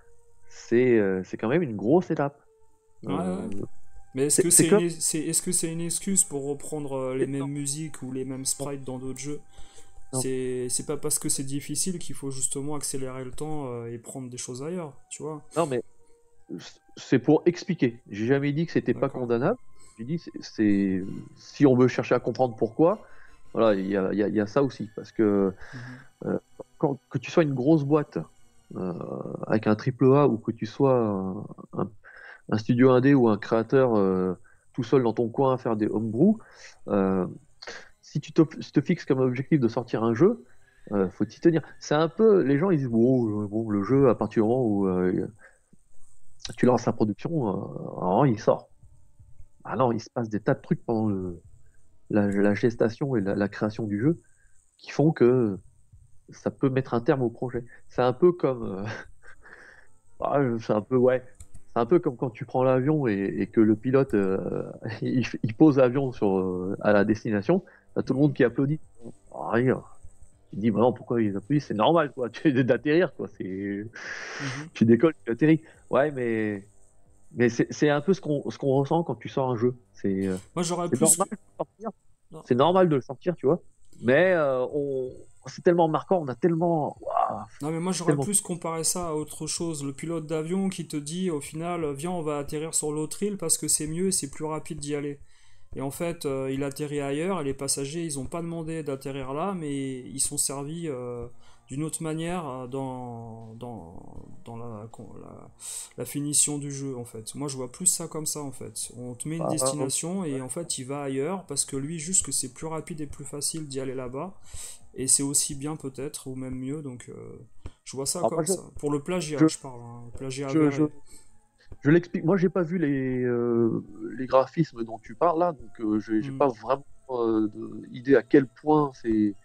c'est euh, c'est quand même une grosse étape. Ouais, Euh, ouais. Mais est-ce que c'est comme- une, c'est- est-ce que c'est une excuse pour reprendre euh, les mêmes non. musiques ou les mêmes sprites dans d'autres jeux? C'est pas parce que c'est difficile qu'il faut justement accélérer le temps euh, et prendre des choses ailleurs, tu vois? Non, mais c'est pour expliquer. J'ai jamais dit que c'était pas condamnable. J'ai dit c'est- si on veut chercher à comprendre pourquoi. Voilà, il y a, y a- y a ça aussi parce que Mhm. quand, que tu sois une grosse boîte euh, avec un triple A ou que tu sois un, un- un studio indé ou un créateur euh, tout seul dans ton coin à faire des homebrew, euh, si tu te, fixes comme objectif de sortir un jeu, euh, faut t'y tenir. C'est un peu, les gens ils disent bon, le jeu à partir du moment où tu lances la production, il sort. Ah non, il se passe des tas de trucs pendant la, gestation et la, création du jeu qui font que ça peut mettre un terme au projet. C'est un peu comme, ah, c'est un peu ouais, c'est un peu comme quand tu prends l'avion et, et que le pilote euh, il, il pose l'avion sur euh, à la destination, t'as tout le monde qui applaudit. Ah, rien. Tu te dis bah non pourquoi ils applaudissent? C'est normal quoi. Tu es d'atterrir quoi. C'est Mhm. tu décolles, tu atterris. Ouais mais mais c'est un peu ce qu'on ce qu'on ressent quand tu sors un jeu. C'est euh, Moi, j'aurais plus. normal de le sortir. C'est normal de le sortir, tu vois. Mais euh, on... c'est tellement marquant, on a tellement. Non, mais moi j'aurais Tellement. plus comparé ça à autre chose. Le pilote d'avion qui te dit au final, viens, on va atterrir sur l'autre île parce que c'est mieux et c'est plus rapide d'y aller. Et en fait, euh, il atterrit ailleurs et les passagers, ils ont pas demandé d'atterrir là, mais ils sont servis euh, d'une autre manière euh, dans, dans, dans la, la finition du jeu en fait. Moi je vois plus ça comme ça en fait. On te met une Bah, destination et en fait il va ailleurs parce que lui, juste que c'est plus rapide et plus facile d'y aller là-bas. Et c'est aussi bien peut-être, ou même mieux, donc euh, je vois ça Alors, comme je- ça. Pour le plagiat, je- je, parle. hein, plagiat Je, avéré. je, je l'explique. Moi, j'ai pas vu les, euh, les graphismes dont tu parles là, donc euh, j'ai j'ai Mm. pas vraiment euh, idée à quel point c'est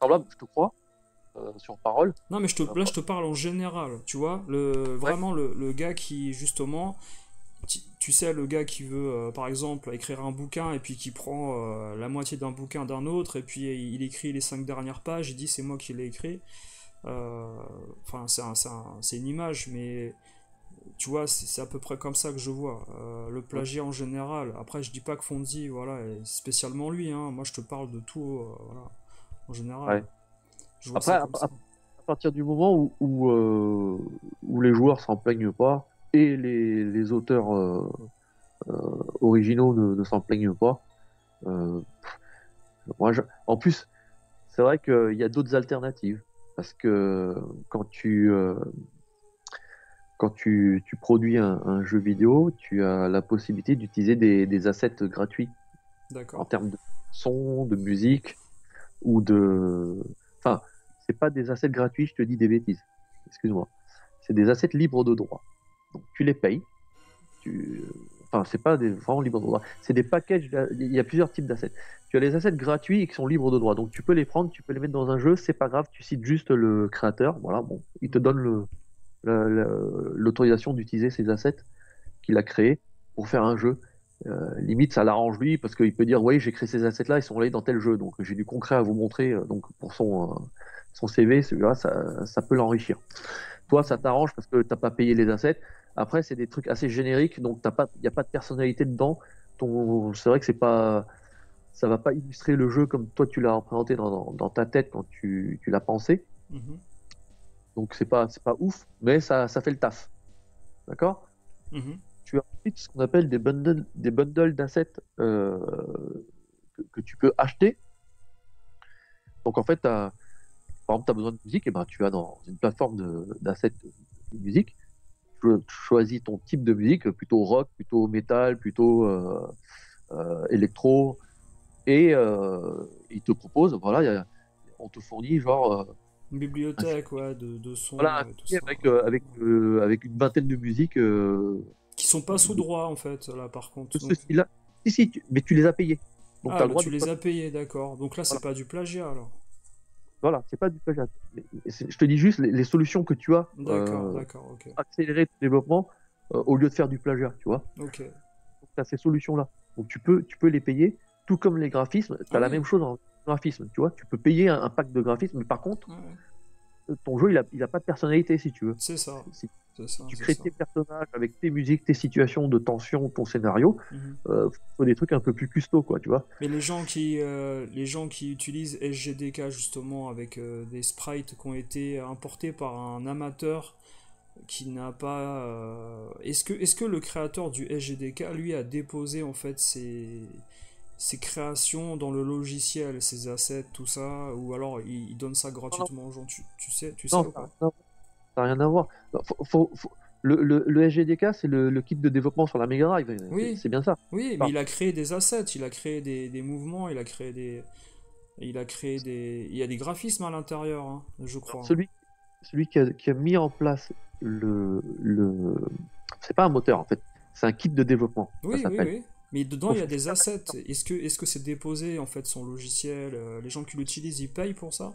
semblable, je te crois, sur parole. Non, mais je te, là, je te parle en général, tu vois, le, vraiment le, le gars qui, justement, tu, sais, le gars qui veut, euh, par exemple, écrire un bouquin et puis qui prend euh, la moitié d'un bouquin d'un autre et puis il écrit les cinq dernières pages, il dit c'est moi qui l'ai écrit. Euh, Enfin, c'est un- une image, mais tu vois, c'est à peu près comme ça que je vois. Euh, le plagiat en général. Après, je dis pas que Fonzie, voilà, et spécialement lui, hein. Moi, je te parle de tout, euh, voilà, en général. Ouais. Je vois Après, ça comme à- ça. À partir du moment où, où, euh, où les joueurs s'en plaignent pas et les, les auteurs euh, euh, originaux ne, ne s'en plaignent pas, euh, moi, je- en plus, c'est vrai qu'il y a d'autres alternatives parce que quand tu quand tu, tu produis un, un jeu vidéo, tu as la possibilité d'utiliser des, des assets gratuits en termes de son, de musique ou de. Enfin, c'est pas des assets gratuits, je te dis des bêtises. Excuse-moi. C'est des assets libres de droit. Tu les payes. Tu... Enfin, c'est pas des vraiment libres de droit. C'est des packages. Il y a plusieurs types d'assets. Tu as les assets gratuits qui sont libres de droit. Donc tu peux les prendre, tu peux les mettre dans un jeu. C'est pas grave. Tu cites juste le créateur. Voilà. Il te donne l'autorisation d'utiliser ces assets qu'il a créés pour faire un jeu. Euh, limite, ça l'arrange lui parce qu'il peut dire oui, j'ai créé ces assets-là, ils sont là dans tel jeu, donc j'ai du concret à vous montrer. euh, Donc pour son, euh, son CV, celui-là, ça, ça peut l'enrichir. Toi, ça t'arrange parce que t'as pas payé les assets. Après, c'est des trucs assez génériques, donc il n'y a pas de personnalité dedans. C'est vrai que c'est pas, ça va pas illustrer le jeu comme toi tu l'as représenté dans, dans, dans ta tête quand tu, tu l'as pensé. Mhm. Donc c'est pas, pas ouf, mais ça, ça fait le taf. D'accord? Mhm. tu as ensuite ce qu'on appelle des bundles, des bundles d'assets euh, que, que tu peux acheter. Donc en fait, t'as- par exemple, tu as besoin de musique, et ben tu vas dans une plateforme d'assets de, de musique. Tu, tu choisis ton type de musique, plutôt rock, plutôt métal, plutôt euh, euh, électro, et euh, il te propose, voilà, il y a- on te fournit genre euh, Une bibliothèque, ouais, de, de sons voilà, tout ça. avec, avec, une vingtaine de musiques Qui sont pas sous droit, en fait, là, par contre. Donc- ce style-là. Si, si, tu- mais tu les as payés. Donc Ah, le bah, droit tu les as payés, d'accord. Donc là, c'est Voilà. pas du plagiat, alors. Voilà, c'est pas du plagiat. Je te dis juste les, les solutions que tu as euh, accélérer ton développement euh, au lieu de faire du plagiat, tu vois. Ok. Donc tu as ces solutions-là. Donc tu peux, tu peux les payer, tout comme les graphismes. Tu as Ah la oui. même chose en graphisme, tu vois. Tu peux payer un, un pack de graphismes, mais par contre, ouais. Ton jeu, il a, il a pas de personnalité, si tu veux. C'est ça, Si ça, tu crées ça. tes personnages avec tes musiques, tes situations de tension, ton scénario, euh, faut des trucs un peu plus custo, quoi, tu vois. Mais les gens qui, euh, les gens qui utilisent SGDK justement avec euh, des sprites qui ont été importés par un amateur qui n'a pas. Est-ce que, est-ce que le créateur du SGDK lui a déposé en fait ses, ses créations dans le logiciel, ses assets, tout ça, ou alors il, il donne ça gratuitement aux gens, tu, tu sais, tu sais Non, pas? ça ça n'a rien à voir. Non, faut- faut- faut- Le, le, le SGDK, c'est le, le kit de développement sur la Mega Drive. Oui. C'est- bien ça. Oui, mais il a créé des assets, il a créé des, des mouvements, il a créé des, il a créé des, il y a des graphismes à l'intérieur, hein, je crois. Celui, celui qui, a, qui a mis en place le. le... C'est pas un moteur en fait, c'est un kit de développement. ça Oui, oui, oui. Mais dedans, il y a des assets. Est-ce que, est-ce que c'est déposé en fait son logiciel euh, Les gens qui l'utilisent, ils payent pour ça?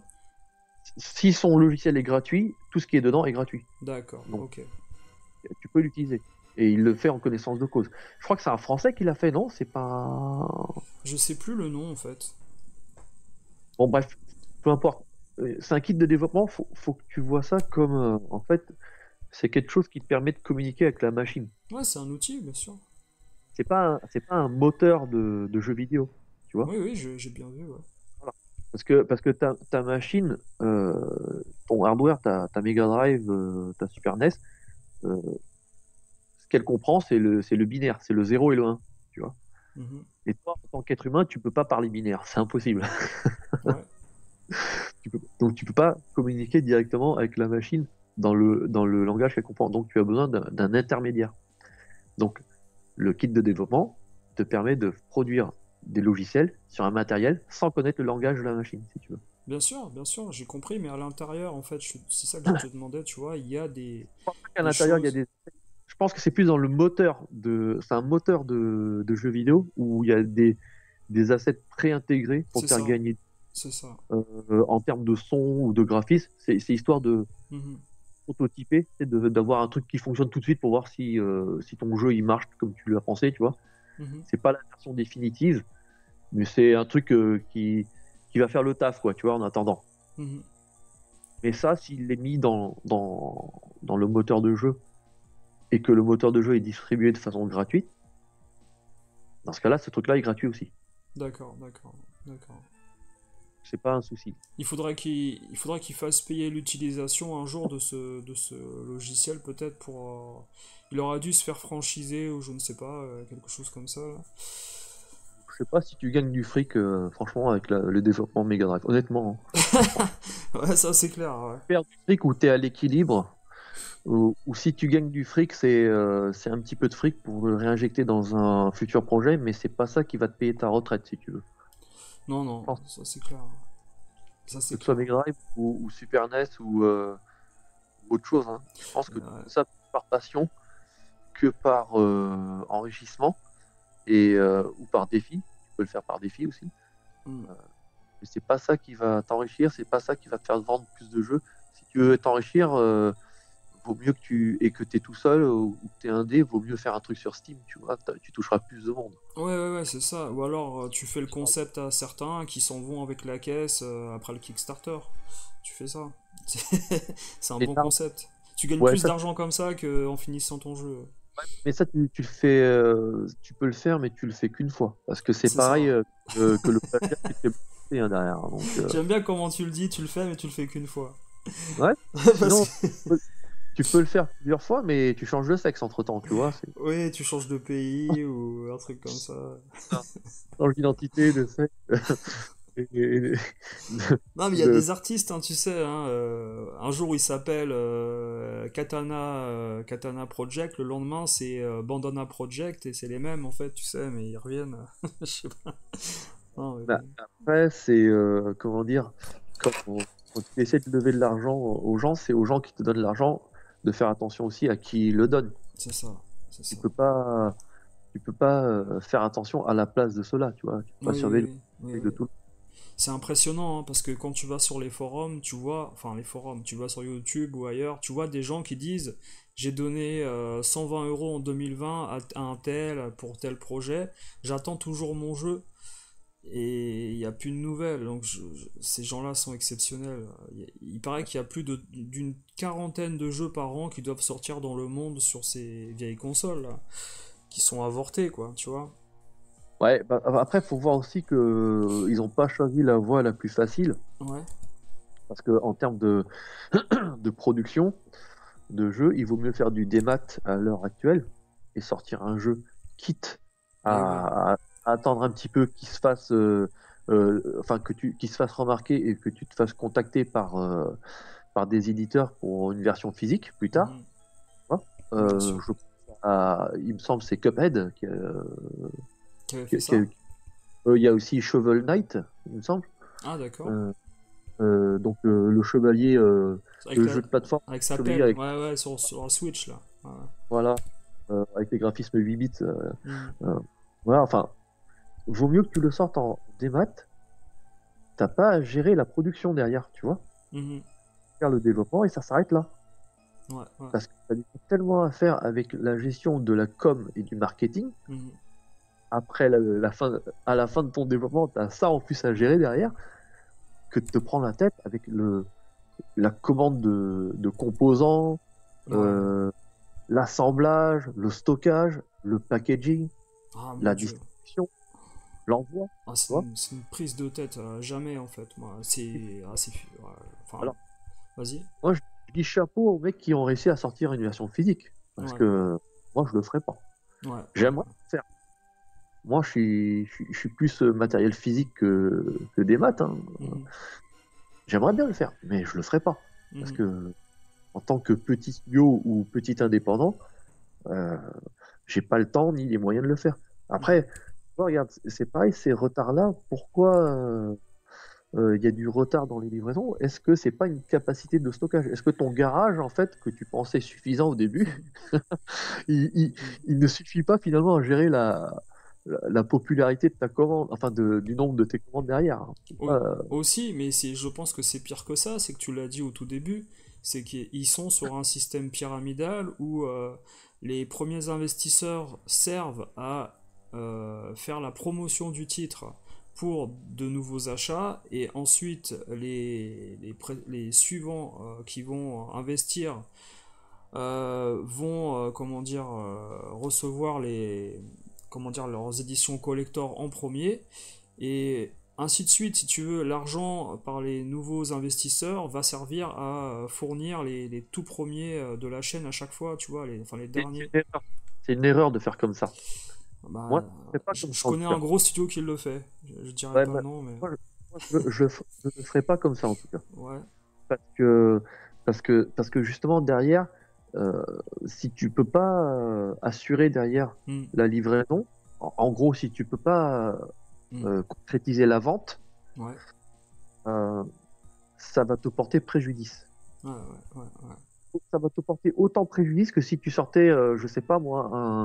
Si son logiciel est gratuit, tout ce qui est dedans est gratuit. D'accord, ok. Tu peux l'utiliser. Et il le fait en connaissance de cause. Je crois que c'est un Français qui l'a fait, non? C'est pas. Je sais plus le nom en fait. Bon, bref, peu importe. Euh, C'est un kit de développement, faut, faut que tu vois ça comme. euh, en fait, c'est quelque chose qui te permet de communiquer avec la machine. Ouais, c'est un outil, bien sûr. C'est pas, c'est pas un moteur de, de jeu vidéo. Tu vois Oui, oui, j'ai bien vu. Ouais. Parce que, parce que ta, ta machine, euh, ton hardware, ta, ta Mega Drive, euh, ta Super NES, euh, ce qu'elle comprend, c'est le, c'est le binaire, c'est le 0 et le 1. Mhm. Et toi, en tant qu'être humain, tu peux pas parler binaire, c'est impossible. Ouais. Tu peux- donc tu peux pas communiquer directement avec la machine dans le, dans le langage qu'elle comprend. Donc tu as besoin d'un intermédiaire. Donc le kit de développement te permet de produire des logiciels sur un matériel sans connaître le langage de la machine, si tu veux. Bien sûr, bien sûr, j'ai compris, mais à l'intérieur, en fait, je- c'est ça que je te demandais, tu vois, il y a des... À Des l'intérieur, il y a des. Je pense que c'est plus dans le moteur de. C'est un moteur de, de jeux vidéo où il y a des, des assets préintégrés pour faire ça. gagner C'est ça. euh, en termes de son ou de graphisme. C'est c'est histoire de Mhm. Prototyper, c'est d'avoir un truc qui fonctionne tout de suite pour voir si, euh, si ton jeu il marche comme tu l'as pensé, tu vois. Mhm. C'est pas la version définitive, mais c'est un truc euh, qui, qui va faire le taf, quoi, tu vois, en attendant. Mhm. Mais ça, s'il est mis dans, dans, dans le moteur de jeu et que le moteur de jeu est distribué de façon gratuite, dans ce cas-là, ce truc-là est gratuit aussi. D'accord, d'accord, d'accord. C'est pas un souci. Il faudrait qu'il il faudrait qu'il fasse payer l'utilisation un jour de ce, de ce logiciel, peut-être pour... euh, Il aurait dû se faire franchiser, ou je ne sais pas, euh, quelque chose comme ça. là. Je sais pas si tu gagnes du fric, euh, franchement, avec la- le développement Mega Drive. Honnêtement, hein. Ouais, ça c'est clair, ouais. faire du fric où tu es à l'équilibre, ou, ou si tu gagnes du fric, c'est c'est un petit peu de fric pour le réinjecter dans un futur projet, mais c'est pas ça qui va te payer ta retraite, si tu veux. Non, non, ça c'est clair. Ça Que c'est ce soit. Mega Drive ou, ou Super NES ou, euh, ou autre chose. hein. Je pense que Ouais. ça par passion que par euh, enrichissement et, euh, ou par défi. Tu peux le faire par défi aussi. Mm. Mais c'est pas ça qui va t'enrichir, c'est pas ça qui va te faire vendre plus de jeux. Si tu veux t'enrichir, euh, vaut mieux que tu et que tu es tout seul ou ou que tu es indé, vaut mieux faire un truc sur Steam, tu vois, tu toucheras plus de monde. Ouais, ouais, ouais, c'est ça. Ou alors euh, tu fais le concept à certains qui s'en vont avec la caisse euh, après le Kickstarter. Tu fais ça. C'est un bon ça- concept. Tu gagnes Ouais, plus ça- d'argent comme ça qu'en finissant ton jeu. Mais ça, tu, tu le fais, euh, tu peux le faire, mais tu le fais qu'une fois, parce que c'est pareil euh, que, le plagiat qui te fait bouffer, hein, derrière. Euh, J'aime bien comment tu le dis, tu le fais, mais tu le fais qu'une fois. Ouais. Parce Sinon, que- tu peux le faire plusieurs fois, mais tu changes de sexe entre temps, tu vois. Oui, tu changes de pays ou un truc comme ça. change d'identité, de sexe. et- Non, mais il y a de- des artistes, hein, tu sais. hein, euh, un jour, il s'appelle euh, Katana, euh, Katana Project. Le lendemain, c'est euh, Bandana Project. Et c'est les mêmes, en fait, tu sais, mais ils reviennent. Je sais pas. Non, mais Bah. Après, c'est comment dire, quand, on- quand tu essaies de lever de l'argent aux gens, c'est aux gens qui te donnent l'argent de faire attention aussi à qui le donne. c'est ça. C'est Tu ça. peux pas, tu peux pas euh, faire attention à la place de ceux-là, tu vois. Tu peux pas Oui, surveiller truc oui. de tout. C'est impressionnant hein, parce que quand tu vas sur les forums, tu vois, enfin les forums, tu vas sur YouTube ou ailleurs, tu vois des gens qui disent j'ai donné euh, 120 euros en 2020 à, à un tel pour tel projet, j'attends toujours mon jeu et il n'y a plus de nouvelles. Donc je- je- ces gens-là sont exceptionnels. Il, il paraît qu'il y a plus d'une quarantaine de jeux par an qui doivent sortir dans le monde sur ces vieilles consoles là, qui sont avortés quoi, tu vois. Ouais, bah, après, faut voir aussi que euh, ils ont pas choisi la voie la plus facile, Ouais. parce que en termes de, de production de jeu, il vaut mieux faire du démat à l'heure actuelle et sortir un jeu quitte à, à attendre un petit peu qu'il se fasse, euh, euh, enfin que tu, qu'il se fasse remarquer et que tu te fasses contacter par, euh, par des éditeurs pour une version physique plus tard. Mhm. Je à- il me semble que c'est Cuphead qui, Qui avait qui- fait qui ça a- il y a aussi Shovel Knight, il me semble. Ah, d'accord. Euh, donc euh, le chevalier, euh, le la- jeu de plateforme, avec sa pelle, avec- ouais, ouais, sur, Switch, là. Ouais. voilà, avec les graphismes 8 bits. Mhm. voilà, enfin, vaut mieux que tu le sortes en démat. T'as pas à gérer la production derrière, tu vois. Mhm. Faire le développement et ça s'arrête là. Ouais, ouais. Parce que t'as tellement à faire avec la gestion de la com et du marketing. Mhm. Après la, la fin, à la fin de ton développement, t'as ça en plus à gérer derrière que de te prendre la tête avec le, la commande de, de composants, Ouais. euh, l'assemblage, le stockage, le packaging, Ah, la Dieu. Distribution, l'envoi. Ah, c'est une, prise de tête, euh, jamais en fait. Moi, c'est. Enfin, Alors. vas-y. Je dis chapeau aux mecs qui ont réussi à sortir une version physique. Parce Ouais. que moi, je le ferais pas. Ouais. J'aimerais le faire. Moi, je suis, je suis, je suis plus euh, matériel physique que, que des maths. hein. Mhm. J'aimerais bien le faire, mais je le ferai pas. Parce Mhm. que, en tant que petit studio ou petit indépendant, euh, j'ai pas le temps ni les moyens de le faire. Après, regarde, c'est- pareil, ces retards-là, pourquoi euh, euh, il y a du retard dans les livraisons? Est-ce que c'est pas une capacité de stockage? Est-ce que ton garage, en fait, que tu pensais suffisant au début, il, il- il ne suffit pas finalement à gérer la, la, la popularité de ta commande, enfin de- du nombre de tes commandes derrière hein? Oui, Euh, Aussi, mais je pense que c'est pire que ça, c'est que tu l'as dit au tout début, c'est qu'ils sont sur un système pyramidal où euh, les premiers investisseurs servent à euh, faire la promotion du titre pour de nouveaux achats et ensuite les, les, suivants euh, qui vont investir euh, vont comment dire recevoir les comment dire leurs éditions collector en premier et ainsi de suite, si tu veux, l'argent par les nouveaux investisseurs va servir à fournir les, les tout premiers de la chaîne à chaque fois, tu vois, les, enfin les derniers. C'est une erreur de faire comme ça. Bah, Moi, pas je, connais un gros studio qui le fait. Je, je dirais Ouais, pas bah, non, mais moi, je, je, je ne ferai pas comme ça en tout cas. ouais. Parce que, parce que, parce que justement, derrière, euh, si tu peux pas euh, assurer derrière Hmm, la livraison, en, en gros, si tu peux pas Mm. euh, concrétiser la vente, ouais. ça va te porter préjudice. Ouais, ouais, ouais, ouais. Ça va te porter autant préjudice que si tu sortais, euh, je sais pas moi, un,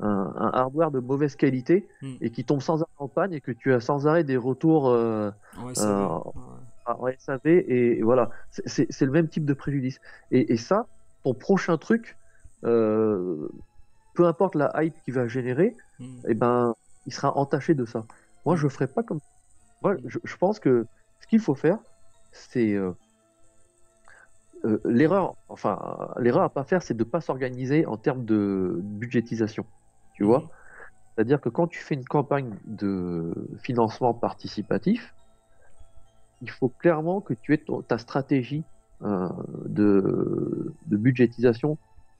un, un hardware de mauvaise qualité Mm. et qui tombe sans arrêt en panne et que tu as sans arrêt des retours euh, Ouais, vrai. Euh, en SAV et, et voilà, c'est- le même type de préjudice. Et, et ça, ton prochain truc, euh, peu importe la hype qu'il va générer, Mm. eh ben, il sera entaché de ça. Moi, je ferai pas comme. Moi, je, je pense que ce qu'il faut faire, c'est euh, l'erreur. Enfin, l'erreur à pas faire, c'est de pas s'organiser en termes de budgétisation. Tu vois, c'est-à-dire que quand tu fais une campagne de financement participatif, il faut clairement que tu aies ta stratégie euh, de, budgétisation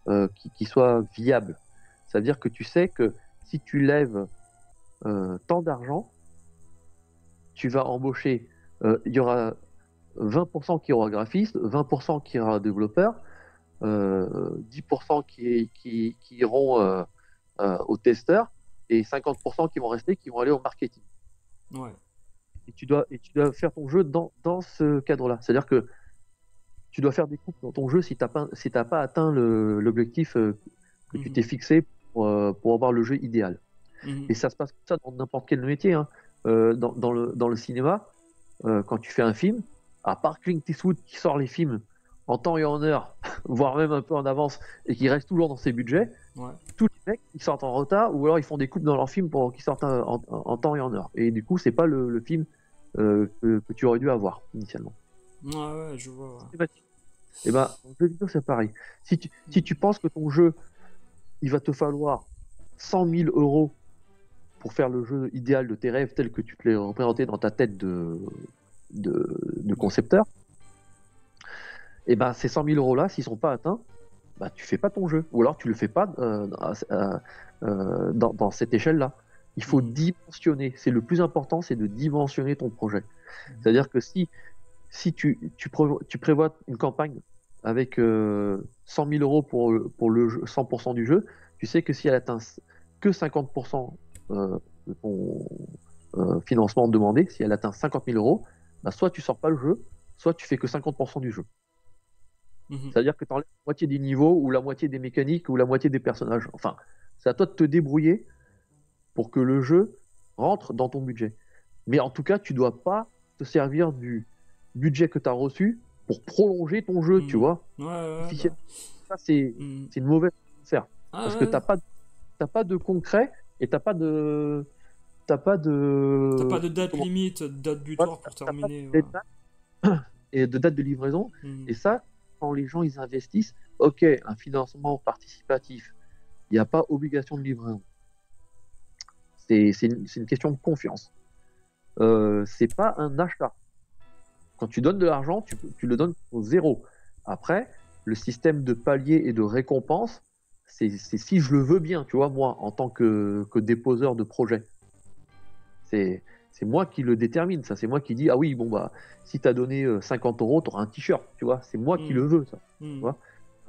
euh, qui, qui soit viable. C'est-à-dire que tu sais que si tu lèves tant d'argent, tu vas embaucher, il y aura 20% qui aura graphiste, 20% qui aura développeur, euh, 10% qui, qui, qui iront euh, euh, aux testeurs et 50% qui vont rester, qui vont aller au marketing. Ouais. Et tu dois, et tu dois faire ton jeu dans, dans ce cadre-là. C'est-à-dire que tu dois faire des coupes dans ton jeu si tu n'as pas, si pas atteint l'objectif euh, que tu Mhm. t'es fixé pour, euh, pour avoir le jeu idéal. Mhm. Et ça se passe comme ça dans n'importe quel métier. hein. Euh, dans, dans le, dans le cinéma, quand tu fais un film, à part Clint Eastwood qui sort les films en temps et en heure, voire même un peu en avance, et qui reste toujours dans ses budgets, Ouais. tous les mecs ils sortent en retard ou alors ils font des coupes dans leur film pour qu'ils sortent en, en- en temps et en heure. Et du coup, c'est pas le, le film euh, que, que tu aurais dû avoir initialement. Ouais, ouais, je vois. ouais. Et ben, en jeu vidéo, c'est pareil. Si tu, si tu penses que ton jeu, il va te falloir 100 000 euros pour faire le jeu idéal de tes rêves tel que tu te l'es représenté dans ta tête de, de, de concepteur, et ben ces 100 000 euros là, s'ils sont pas atteints, bah tu fais pas ton jeu, ou alors tu le fais pas euh, euh, euh, dans, dans cette échelle là. Il faut Mhm. dimensionner. C'est le plus important, c'est de dimensionner ton projet. C'est-à-dire que si, si tu, tu, prévois, tu prévois une campagne avec euh, 100 000 euros pour, pour le jeu- 100% du jeu, tu sais que si elle atteint que 50% euh, de ton euh, financement demandé, si elle atteint 50 000 euros, bah, soit tu sors pas le jeu, soit tu fais que 50% du jeu. Mhm. C'est-à-dire que tu enlèves la moitié des niveaux, ou la moitié des mécaniques, ou la moitié des personnages. Enfin, c'est à toi de te débrouiller pour que le jeu rentre dans ton budget. Mais en tout cas, tu dois pas te servir du budget que tu as reçu pour prolonger ton jeu, tu Mhm. vois. Ouais, ouais, officiel. bah, Ça, c'est mhm. c'est une mauvaise façon de faire. Ah, Parce que t'as pas, t'as pas de concret et t'as pas de. T'as pas de. T'as pas de date comment- limite, date butoir pour pas de terminer. Et de date de livraison. ouais. Mhm. Et ça, quand les gens ils investissent, ok, un financement participatif, il n'y a pas obligation de livraison. C'est une, une question de confiance. Euh, c'est pas un achat. Quand tu donnes de l'argent, tu, tu le donnes au zéro. Après, le système de palier et de récompense, c'est c'est si je le veux bien, tu vois, moi, en tant que, que déposeur de projet. C'est c'est moi qui le détermine, ça. C'est moi qui dis, ah oui, bon, bah, si tu as donné euh, 50 euros, tu auras un t-shirt, tu vois. C'est moi qui Mm. le veux, ça. Vois.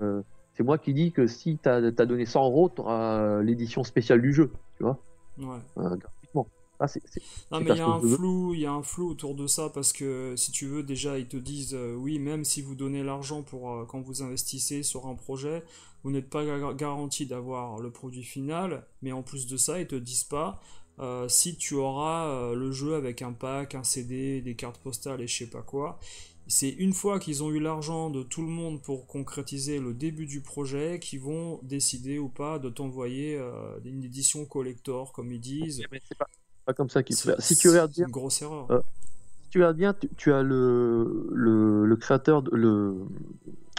Euh, c'est moi qui dis que si tu as, donné 100 euros, tu auras l'édition spéciale du jeu, tu vois, Ouais. euh, gratuitement. Ah, Non, mais il y a un flou, il y a un flou autour de ça parce que si tu veux, déjà, ils te disent euh, oui, même si vous donnez l'argent pour euh, quand vous investissez sur un projet, vous n'êtes pas ga- garanti d'avoir le produit final, mais en plus de ça, ils te disent pas euh, si tu auras euh, le jeu avec un pack, un CD, des cartes postales et je sais pas quoi. C'est une fois qu'ils ont eu l'argent de tout le monde pour concrétiser le début du projet qu'ils vont décider ou pas de t'envoyer euh, une édition collector, comme ils disent. mais c'est pas, pas comme ça qu'il faut C'est faire. Si tu regardes c'est bien, une grosse erreur. Si tu regardes bien, tu, tu as le, le, le créateur, de- le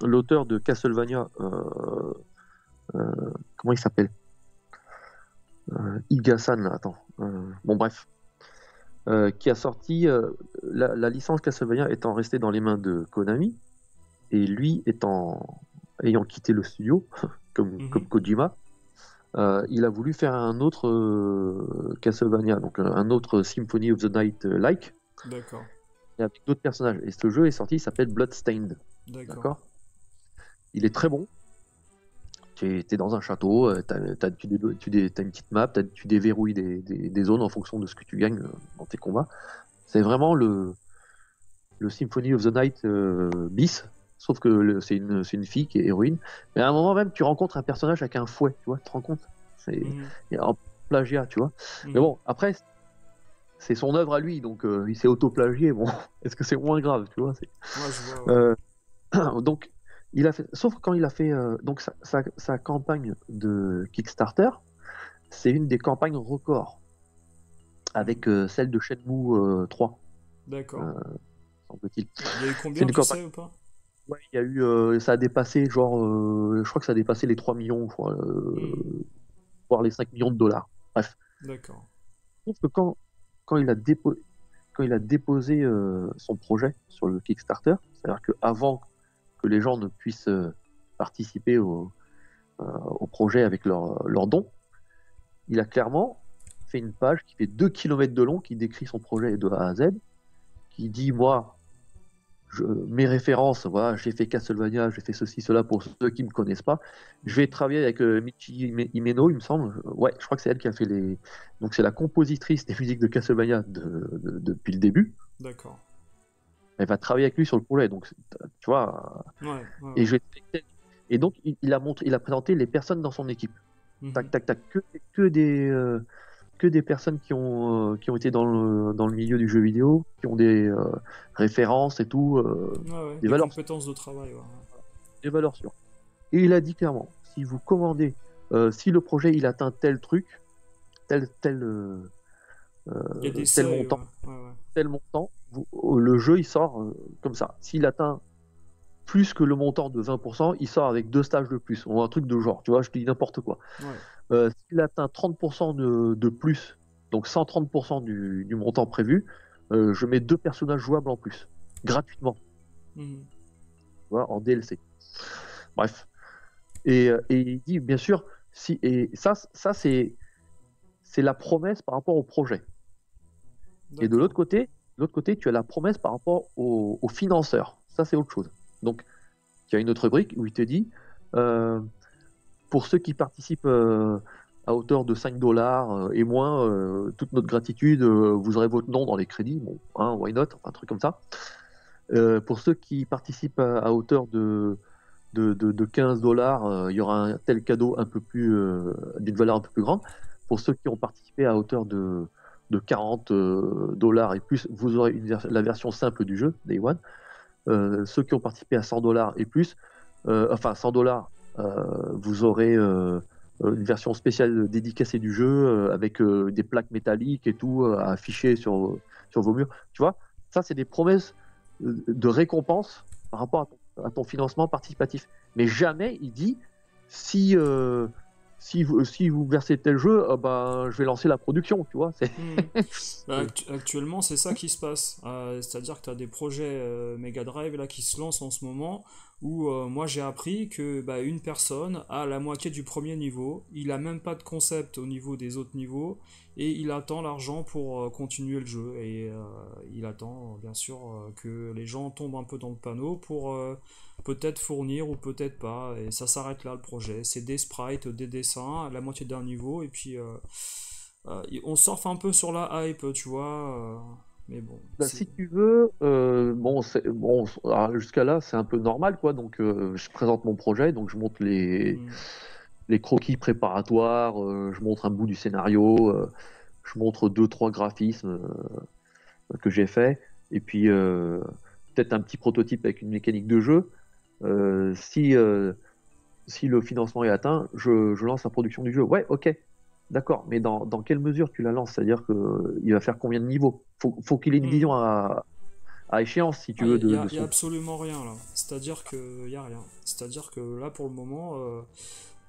l'auteur de Castlevania, comment il s'appelle? Euh, Igasan, attends. Euh, bon, bref. Euh, qui a sorti euh, la, la licence Castlevania étant restée dans les mains de Konami, et lui étant ayant quitté le studio, comme, comme Kojima, euh, il a voulu faire un autre euh, Castlevania, donc euh, un autre Symphony of the Night euh, like, D'accord, et avec d'autres personnages. Et ce jeu est sorti, il s'appelle Bloodstained. D'accord? Il est très bon. Tu es, dans un château, euh, tu, dé- tu dé- t'as une petite map, t'as- tu déverrouilles des, des- des zones en fonction de ce que tu gagnes euh, dans tes combats. C'est vraiment le, le Symphony of the Night euh, bis, sauf que c'est une, une fille qui est héroïne. Mais à un moment même, tu rencontres un personnage avec un fouet, tu vois, tu te rends compte C'est a un plagiat, tu vois. mhm. Mais bon, après, c'est son œuvre à lui, donc euh, il s'est auto-plagié. Bon, est-ce que c'est moins grave, tu vois c'est- Ouais, je vois, ouais. Euh, donc, il a fait, sauf quand il a fait euh, donc sa, sa- sa campagne de Kickstarter, c'est une des campagnes records avec euh, celle de Shenmue euh, 3, D'accord. euh, semble-t-il. Il y a eu combien, tu campagne. ou pas? Ouais, il y a eu, ça a dépassé, genre, je crois que ça a dépassé les 3 millions, je crois, euh, Mm. voire les 5 millions de dollars. Bref. D'accord. Sauf que quand, quand il a, dépo- quand il a déposé euh, son projet sur le Kickstarter, c'est-à-dire qu'avant que les gens ne puissent euh, participer au, euh, au projet avec leurs leur dons, il a clairement fait une page qui fait 2 km de long, qui décrit son projet de A à Z, qui dit, moi, mes références, voilà, j'ai fait Castlevania, j'ai fait ceci, cela pour ceux qui ne me connaissent pas. Je vais travailler avec euh, Michi Himeno, il me semble. Ouais, je crois que c'est elle qui a fait les. Donc c'est la compositrice des musiques de Castlevania de- de- depuis le début. D'accord. Elle va travailler avec lui sur le projet. Donc tu vois. Ouais, ouais, Et je donc il, a montré, il a présenté les personnes dans son équipe. Mhm. Tac, tac, tac. Que, que des. euh, que des personnes qui ont, euh, qui ont été dans le, dans le milieu du jeu vidéo, qui ont des euh, références et tout, Ouais, des Des valeurs. compétences de travail, des valeurs sûres. Et il a dit clairement, si vous commandez, si le projet il atteint tel truc, tel tel Il y a des tel seuils, montant, ouais, ouais, ouais. Tel montant, vous- euh, le jeu il sort euh, comme ça. S'il atteint plus que le montant de 20%, il sort avec deux stages de plus, ou un truc de genre, tu vois, je te dis n'importe quoi. Ouais. Euh, S'il atteint 30% de, de plus, donc 130% du, du montant prévu, euh, je mets deux personnages jouables en plus, gratuitement Mhm. tu vois, en DLC. Bref. Et, et il dit, bien sûr, si, et ça, ça c'est la promesse par rapport au projet. Et de l'autre côté, de l'autre côté, tu as la promesse par rapport aux, financeurs. Ça, c'est autre chose. Donc, il y a une autre rubrique où il te dit, euh, pour ceux qui participent euh, à hauteur de 5 dollars euh, et moins, euh, toute notre gratitude, vous aurez votre nom dans les crédits, bon, hein, why not, un truc comme ça. Pour ceux qui participent à, à hauteur de, de, de, de 15 dollars, il y aura un tel cadeau un peu plus d'une valeur un peu plus grande. Pour ceux qui ont participé à hauteur de, de 40 euh, dollars et plus, vous aurez la version simple du jeu, Day One. Euh, ceux qui ont participé à 100 dollars et plus, euh, enfin 100 dollars, euh, vous aurez une version spéciale dédicacée du jeu avec des plaques métalliques et tout à afficher sur, sur vos murs. Tu vois, ça c'est des promesses de récompense par rapport à ton, financement participatif. Mais jamais il dit si si vous, si vous versez tel jeu, euh, ben, je vais lancer la production, tu vois. C'est... Hmm. Bah, actu- actuellement, c'est ça qui se passe. Euh, c'est-à-dire que tu as des projets euh, Mega Drive là, qui se lancent en ce moment où euh, moi j'ai appris que bah, une personne a la moitié du premier niveau, il a même pas de concept au niveau des autres niveaux et il attend l'argent pour euh, continuer le jeu. Et euh, il attend bien sûr euh, que les gens tombent un peu dans le panneau pour euh, peut-être fournir ou peut-être pas. Et ça s'arrête là le projet. C'est des sprites, des dessins, la moitié d'un niveau et puis. euh, on surfe un peu sur la hype, tu vois. mais bon. Bah, si tu veux, bon, c'est, bon, alors, jusqu'à là, c'est un peu normal, quoi. Donc, je présente mon projet, donc je montre les, Mm. Les croquis préparatoires, euh, je montre un bout du scénario, euh, je montre deux, trois graphismes euh, que j'ai fait, et puis peut-être un petit prototype avec une mécanique de jeu. Si, si le financement est atteint, je, je lance la production du jeu. Ouais, ok, d'accord, mais dans, dans quelle mesure tu la lances? C'est-à-dire qu'il va faire combien de niveaux? Faut, faut qu'il ait une Mm. vision à, à échéance, si tu Ah, veux, y de, a, de y a son- absolument rien là. C'est-à-dire que y a rien. C'est-à-dire que là pour le moment, euh,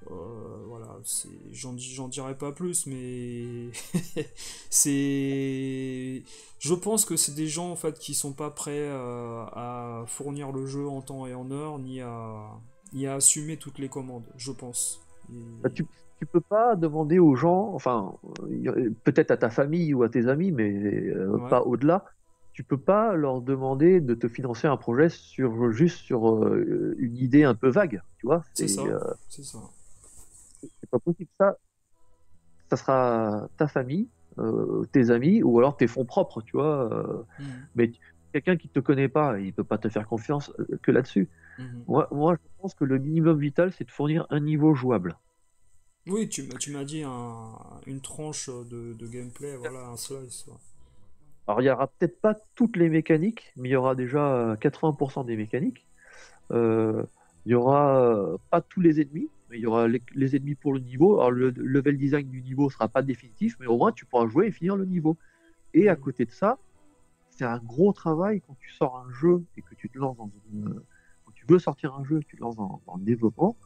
voilà, c'est, j'en, dirai pas plus, mais c'est, je pense que c'est des gens en fait qui sont pas prêts euh, à fournir le jeu en temps et en heure, ni à, ni à assumer toutes les commandes. Je pense. Et- Bah, tu, tu peux pas demander aux gens, enfin, euh, peut-être à ta famille ou à tes amis, mais euh, Ouais. pas au-delà. Tu peux pas leur demander de te financer un projet sur juste sur euh, une idée un peu vague, tu vois. C'est ça. euh, C'est ça. Pas possible. Ça, ça sera ta famille, euh, tes amis, ou alors tes fonds propres, tu vois. euh, Mhm. mais quelqu'un qui te connaît pas, il peut pas te faire confiance euh, que là-dessus. Mhm. Moi, moi, je pense que le minimum vital, c'est de fournir un niveau jouable. Oui, tu, m'as- tu m'as dit un- une tranche de, de gameplay, voilà, un slice. ouais. Alors, il y aura peut-être pas toutes les mécaniques, mais il y aura déjà euh, 80% des mécaniques. Euh, il y aura euh, pas tous les ennemis, mais il y aura les, les ennemis pour le niveau. Alors, le, le level design du niveau sera pas définitif, mais au moins tu pourras jouer et finir le niveau. Et à côté de ça, c'est un gros travail quand tu sors un jeu et que tu te lances dans une. Quand tu veux sortir un jeu et que tu te lances dans, dans le développement,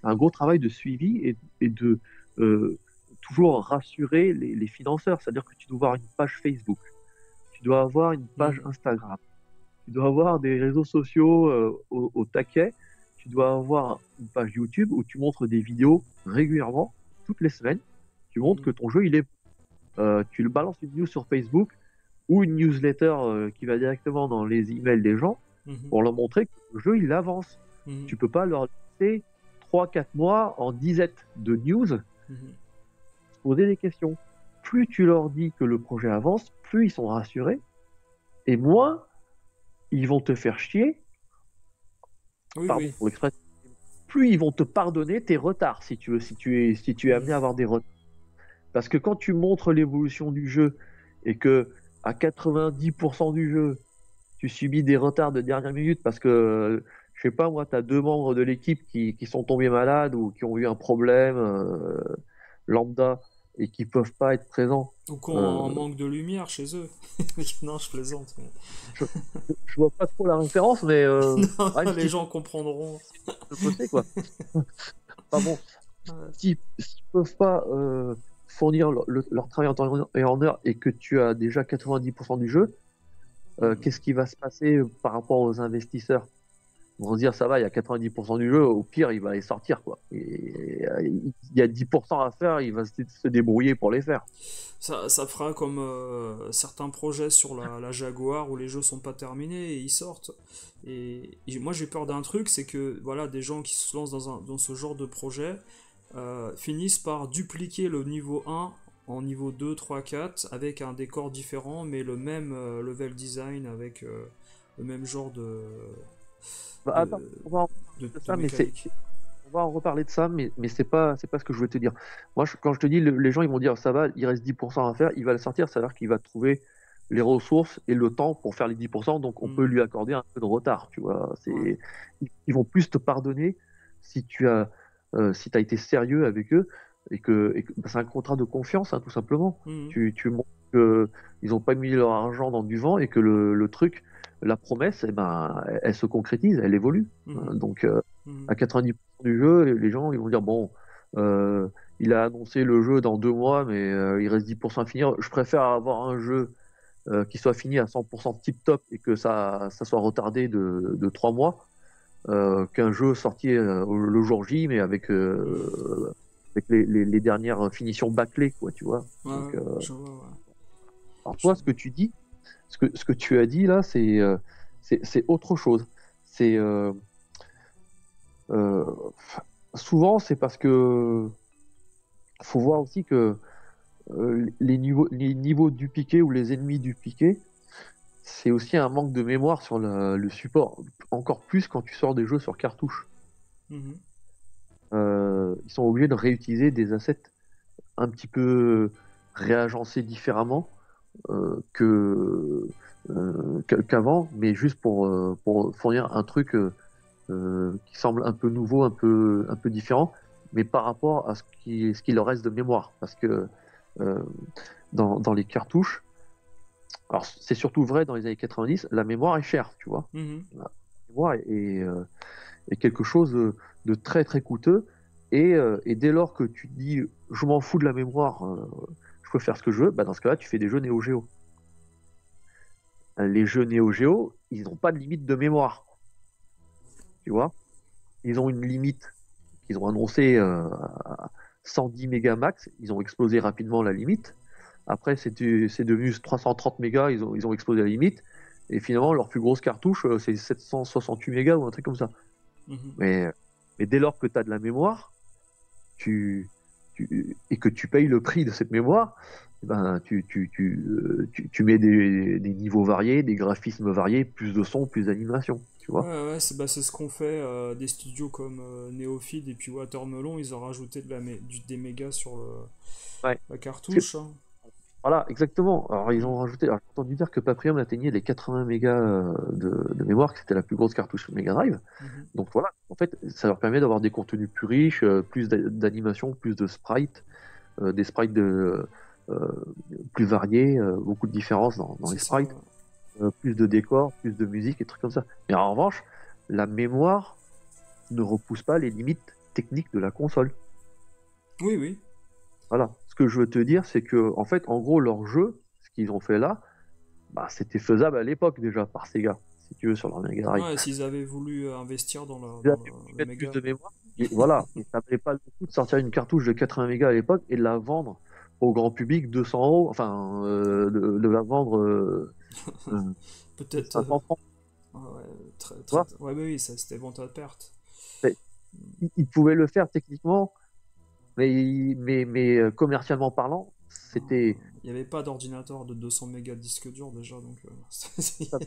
c'est un gros travail de suivi et, et de euh, toujours rassurer les, les financeurs. C'est-à-dire que tu dois avoir une page Facebook, tu dois avoir une page Mhm. Instagram, tu dois avoir des réseaux sociaux euh, au, au taquet, tu dois avoir une page YouTube où tu montres des vidéos régulièrement, toutes les semaines. Tu montres Mhm. que ton jeu, il est. Euh, tu le balances une news sur Facebook ou une newsletter euh, qui va directement dans les emails des gens Mhm. pour leur montrer que le jeu, il avance. Mhm. Tu peux pas leur laisser 3-4 mois en disette de news Mhm. poser des questions. Plus tu leur dis que le projet avance, plus ils sont rassurés, et moins ils vont te faire chier, Oui, pardon oui. pour l'expression, plus ils vont te pardonner tes retards si tu veux, si tu es, si tu es amené à avoir des retards. Parce que quand tu montres l'évolution du jeu et que à 90% du jeu, tu subis des retards de dernière minute parce que, je sais pas moi, tu as deux membres de l'équipe qui, qui sont tombés malades ou qui ont eu un problème euh, lambda et qui peuvent pas être présents. Ou qu'on Euh. en manque de lumière chez eux. non, je plaisante. mais- Je vois pas trop la référence, mais euh, Non, ouais, les gens comprendront. je sais quoi. Pas bon. S'ils peuvent pas euh, fournir leur, le- leur travail en temps et en heure et que tu as déjà 90% du jeu, euh, Mhm. qu'est-ce qui va se passer par rapport aux investisseurs? Ils vont se dire, ça va, il y a 90% du jeu, au pire, il va les sortir, quoi. Il y a 10% à faire, il va se, débrouiller pour les faire. Ça, fera comme euh, certains projets sur la, Jaguar où les jeux sont pas terminés et ils sortent. Et, moi j'ai peur d'un truc, c'est que voilà, des gens qui se lancent dans, ce genre de projet euh, finissent par dupliquer le niveau 1 en niveau 2, 3, 4 avec un décor différent mais le même euh, level design avec le même genre de. Bah, attends, on va en de- de de ça, mais c'est- mécanique. on va en reparler de ça, mais, mais c'est pas, c'est pas ce que je veux te dire. Moi, je- quand je te dis, le- les gens, ils vont dire, ça va, il reste 10% à faire, il va le sortir, ça veut dire qu'il va trouver les ressources et le temps pour faire les 10%, donc on Mm. peut lui accorder un peu de retard, tu vois. C'est, ils, vont plus te pardonner si tu as, euh, si t'as été sérieux avec eux et que, bah, c'est un contrat de confiance, hein, tout simplement. Mhm. Tu, tu montres qu'ils n'ont pas mis leur argent dans du vent et que le, le truc, la promesse, eh ben, elle, elle se concrétise, elle évolue. Mhm. Donc, euh, Mhm. à 90% du jeu, les- gens ils vont dire bon, euh, il a annoncé le jeu dans deux mois, mais euh, il reste 10% à finir. Je préfère avoir un jeu qui soit fini à 100% tip top et que ça, ça soit retardé de, de trois mois qu'un jeu sorti le jour J, mais avec, avec les, les- les dernières finitions bâclées, quoi, tu vois. Ouais, Donc, ouais, je vois, ouais. alors toi, ce que tu dis, ce que, ce que tu as dit là, c'est euh, c'est autre chose. C'est euh, euh, souvent c'est parce que faut voir aussi que les niveaux les niveaux du piqué ou les ennemis du piqué, c'est aussi un manque de mémoire sur le, le support. Encore plus quand tu sors des jeux sur cartouche. Mhm. Ils sont obligés de réutiliser des assets un petit peu réagencés différemment que euh, qu'- qu'avant, mais juste pour, euh, pour fournir un truc euh, euh, qui semble un peu nouveau, un peu, un peu différent, mais par rapport à ce qui, ce qui leur reste de mémoire. Parce que euh, dans, dans les cartouches, alors c'est surtout vrai dans les années 90, la mémoire est chère, tu vois Mhm. mémoire est, est, euh, est quelque chose de, de très très coûteux. Et, euh, et dès lors que tu te dis je m'en fous de la mémoire, euh, peux faire ce que je veux, bah dans ce cas-là, tu fais des jeux Neo Geo. Les jeux Neo Geo, ils n'ont pas de limite de mémoire. Tu vois? Ils ont une limite qu'ils ont annoncée euh, à 110 mégas max. Ils ont explosé rapidement la limite. Après, c'est devenu 330 mégas, ils ont, ils ont explosé la limite. Et finalement, leur plus grosse cartouche, euh, c'est 768 mégas ou un truc comme ça. Mhm. Mais, mais dès lors que tu as de la mémoire, tu, tu- et que tu payes le prix de cette mémoire, eh ben, tu, tu, tu, euh, tu, tu mets des, des niveaux variés, des graphismes variés, plus de son, plus d'animation. Tu vois Ouais, ouais, c'est bah, ce qu'ont fait euh, des studios comme euh, Neofeed et puis Watermelon. Ils ont rajouté de la du- des mégas sur le, Ouais. la cartouche. hein. Voilà, exactement. Alors, ils ont rajouté. Alors, j'ai entendu dire que Paprium atteignait les 80 mégas euh, de, de mémoire, que c'était la plus grosse cartouche Mega Drive. Mhm. Donc voilà, en fait, ça leur permet d'avoir des contenus plus riches, euh, plus d'a- d'animation, plus de sprites, euh, des sprites de, euh, plus variés, euh, beaucoup de différences dans, dans les sprites, plus de décors, plus de musique et trucs comme ça. Mais en revanche, la mémoire ne repousse pas les limites techniques de la console. Oui, oui. Voilà. Ce que je veux te dire, c'est que, en fait, en gros, leur jeu, ce qu'ils ont fait là, bah, c'était faisable à l'époque déjà par Sega, si tu veux, sur leur Mega. Ouais, s'ils avaient voulu euh, investir dans, Ils avaient le- méga. plus de mémoire. Et voilà, ça valait pas le coup de sortir une cartouche de 80 mégas à l'époque et de la vendre au grand public 200 euros, enfin, euh, de, de la vendre euh, euh, Peut-être. 500 francs. euh, ouais, très, très- ouais, mais oui, ça, c'était vente à perte. Ils, ils pouvaient le faire techniquement, mais, mais, mais euh, commercialement parlant, c'était. Il n'y avait pas d'ordinateur de 200 mégas de disque dur déjà, donc. euh,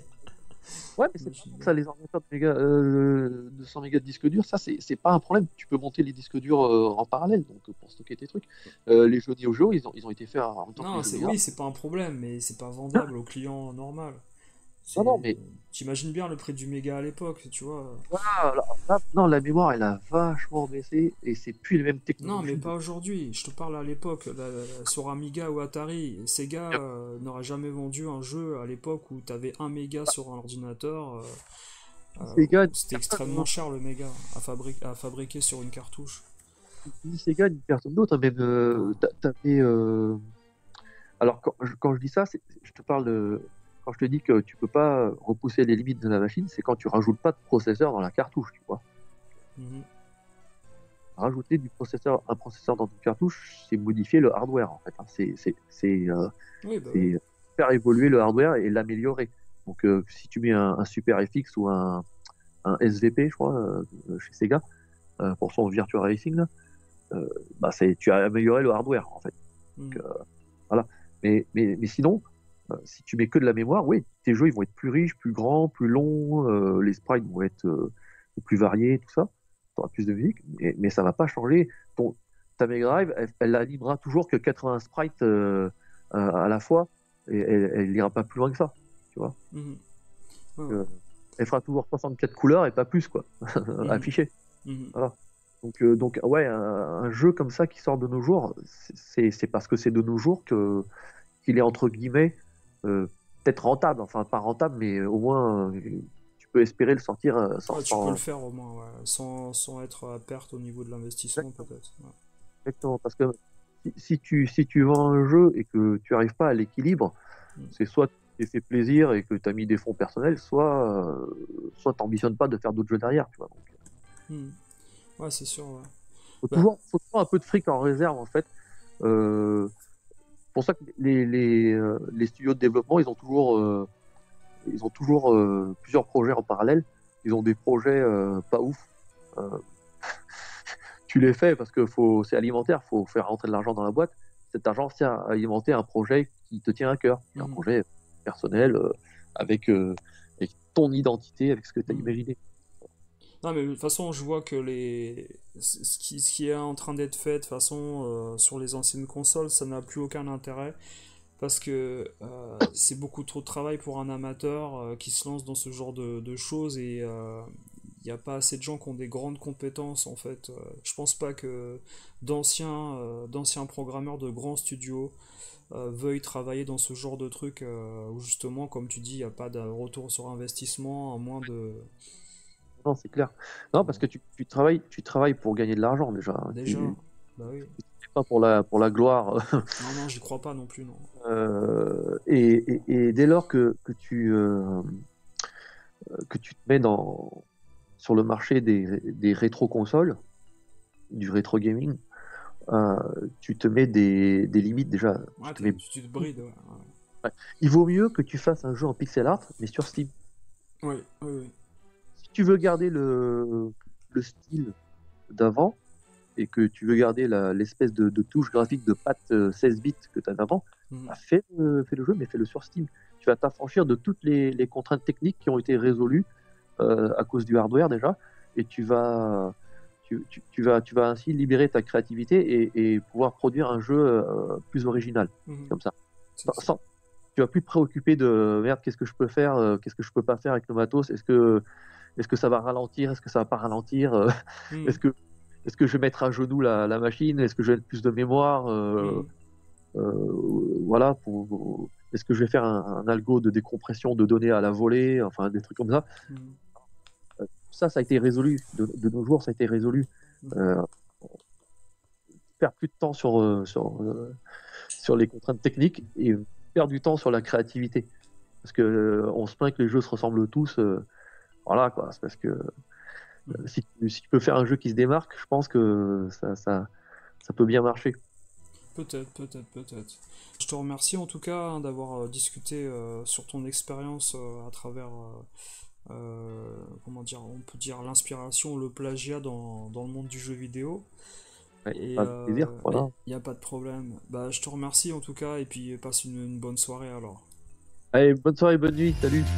Ouais, mais c'est ça, les ordinateurs de méga, euh, 200 mégas de disque dur, ça, c'est c'est pas un problème. Tu peux monter les disques durs euh, en parallèle, donc euh, pour stocker tes trucs. Les jeux Geo, ils ont, ils ont été faits en même temps que Non, les jeux oui, c'est pas un problème, mais c'est pas vendable au client normal. C'est- non, mais- T'imagines bien le prix du méga à l'époque, tu vois. Voilà, là, non, la mémoire, elle a vachement baissé et c'est plus les mêmes technologies. Non, mais pas aujourd'hui. Je te parle à l'époque, sur Amiga ou Atari. Sega euh, n'aurait jamais vendu un jeu à l'époque où t'avais un méga sur un ordinateur. euh, euh, C'était extrêmement cher le méga à, fabri- à fabriquer sur une cartouche. ni Sega ni personne d'autre, hein, même euh, t'a- t'avais. Alors quand je, quand je dis ça, je te parle de quand je te dis que tu peux pas repousser les limites de la machine, c'est quand tu rajoutes pas de processeur dans la cartouche, tu vois. Mhm. Rajouter du processeur, un processeur dans une cartouche, c'est modifier le hardware en fait. hein. C'est euh, Oui, bah oui. faire évoluer le hardware et l'améliorer. Donc euh, si tu mets un, un Super FX ou un, un SVP, je crois, euh, chez Sega, pour son Virtua Racing, là, bah tu as amélioré le hardware en fait. Mhm. Mais, mais, mais sinon, si tu mets que de la mémoire, oui, tes jeux ils vont être plus riches, plus grands, plus longs, euh, les sprites vont être euh, plus variés, tout ça. Tu auras plus de musique, mais, mais ça va pas changer. Ton, ta Mega Drive, elle, elle animera toujours que 80 sprites euh, à, à la fois, et elle, elle ira pas plus loin que ça. Mhm. Euh, Elle fera toujours 64 couleurs et pas plus, quoi, affichées. Mhm. Donc, euh, donc ouais, un, un jeu comme ça qui sort de nos jours, c'est parce que c'est de nos jours que qu'il est entre guillemets peut-être rentable. Enfin, pas rentable, mais au moins euh, tu peux espérer le sortir euh, sans, Ouais, tu sans- peux le faire au moins, ouais, sans, sans être à perte au niveau de l'investissement, peut-être. ouais. Exactement, parce que si, si tu si tu vends un jeu et que tu arrives pas à l'équilibre, Mm. c'est soit tu t'es fait plaisir et que tu as mis des fonds personnels, soit euh, soit t'ambitionnes pas de faire d'autres jeux derrière, tu vois. Donc, Mhm. Ouais, c'est sûr, faut Bah. toujours, faut toujours un peu de fric en réserve en fait. Euh, pour ça que les, les, euh, les studios de développement, ils ont toujours, euh, ils ont toujours euh, plusieurs projets en parallèle. Ils ont des projets euh, pas ouf. Tu les fais parce que faut, c'est alimentaire, faut faire rentrer de l'argent dans la boîte. Cet argent sert à alimenter un projet qui te tient à cœur, un Mhm. projet personnel avec, avec ton identité, avec ce que tu as Mhm. imaginé. Mais de toute façon, je vois que les... ce qui, est en train d'être fait de façon euh, sur les anciennes consoles, ça n'a plus aucun intérêt parce que euh, c'est beaucoup trop de travail pour un amateur euh, qui se lance dans ce genre de, choses et il n'y a pas assez de gens qui ont des grandes compétences en fait. Je pense pas que d'anciens d'anciens programmeurs de grands studios veuillent travailler dans ce genre de truc où justement, comme tu dis, il n'y a pas de retour sur investissement à moins de... Non, c'est clair. Non, parce que tu, tu travailles, tu travailles pour gagner de l'argent déjà. Déjà, Tu- bah oui. pas pour la, pour la gloire. Non, non, j'y crois pas non plus, non. Euh, et, et- et dès lors que, que tu, euh, que tu te mets dans, sur le marché des, des rétro-consoles, du rétro gaming, euh, tu te mets des, des limites déjà. Ouais, te t'es- mets- tu te brides, ouais. Il vaut mieux que tu fasses un jeu en pixel art, mais sur Steam. Oui, oui, oui. Tu veux garder le, le style d'avant, et que tu veux garder l'espèce de, de touche graphique de patte euh, 16 bits que tu as d'avant, Mhm. bah, fais, le, fais le jeu, mais fais-le sur Steam. Tu vas t'affranchir de toutes les, les contraintes techniques qui ont été résolues euh, à cause du hardware déjà, et tu vas, tu, tu- tu vas, tu vas ainsi libérer ta créativité et, et pouvoir produire un jeu euh, plus original, Mhm. comme ça. Sans- tu vas plus te préoccuper de merde, qu'est-ce que je peux faire, euh, qu'est-ce que je peux pas faire avec le matos, est-ce que, est-ce que ça va ralentir, est-ce que ça va pas ralentir, euh, Mhm. est-ce que, est-ce que je vais mettre à genoux la, la machine, est-ce que je vais mettre plus de mémoire, euh, Mhm. euh, voilà, pour, est-ce que je vais faire un, un algo de décompression de données à la volée, enfin des trucs comme ça. Mhm. Ça, ça a été résolu. De, de nos jours, ça a été résolu. Faire plus de temps sur, sur, sur les contraintes techniques et perdre du temps sur la créativité. Parce que on se plaint que les jeux se ressemblent tous. euh, voilà, quoi. C'est parce que euh, si, tu- si tu peux faire un jeu qui se démarque, je pense que ça, ça, ça peut bien marcher. Peut-être, peut-être, peut-être. Je te remercie en tout cas hein, d'avoir euh, discuté euh, sur ton expérience euh, à travers, comment dire, on peut dire l'inspiration, le plagiat dans, dans le monde du jeu vidéo. Ouais, Et pas de plaisir, voilà. il n'y a pas de problème. Bah, je te remercie en tout cas et puis passe une, une bonne soirée alors. Allez, bonne soirée, bonne nuit, salut.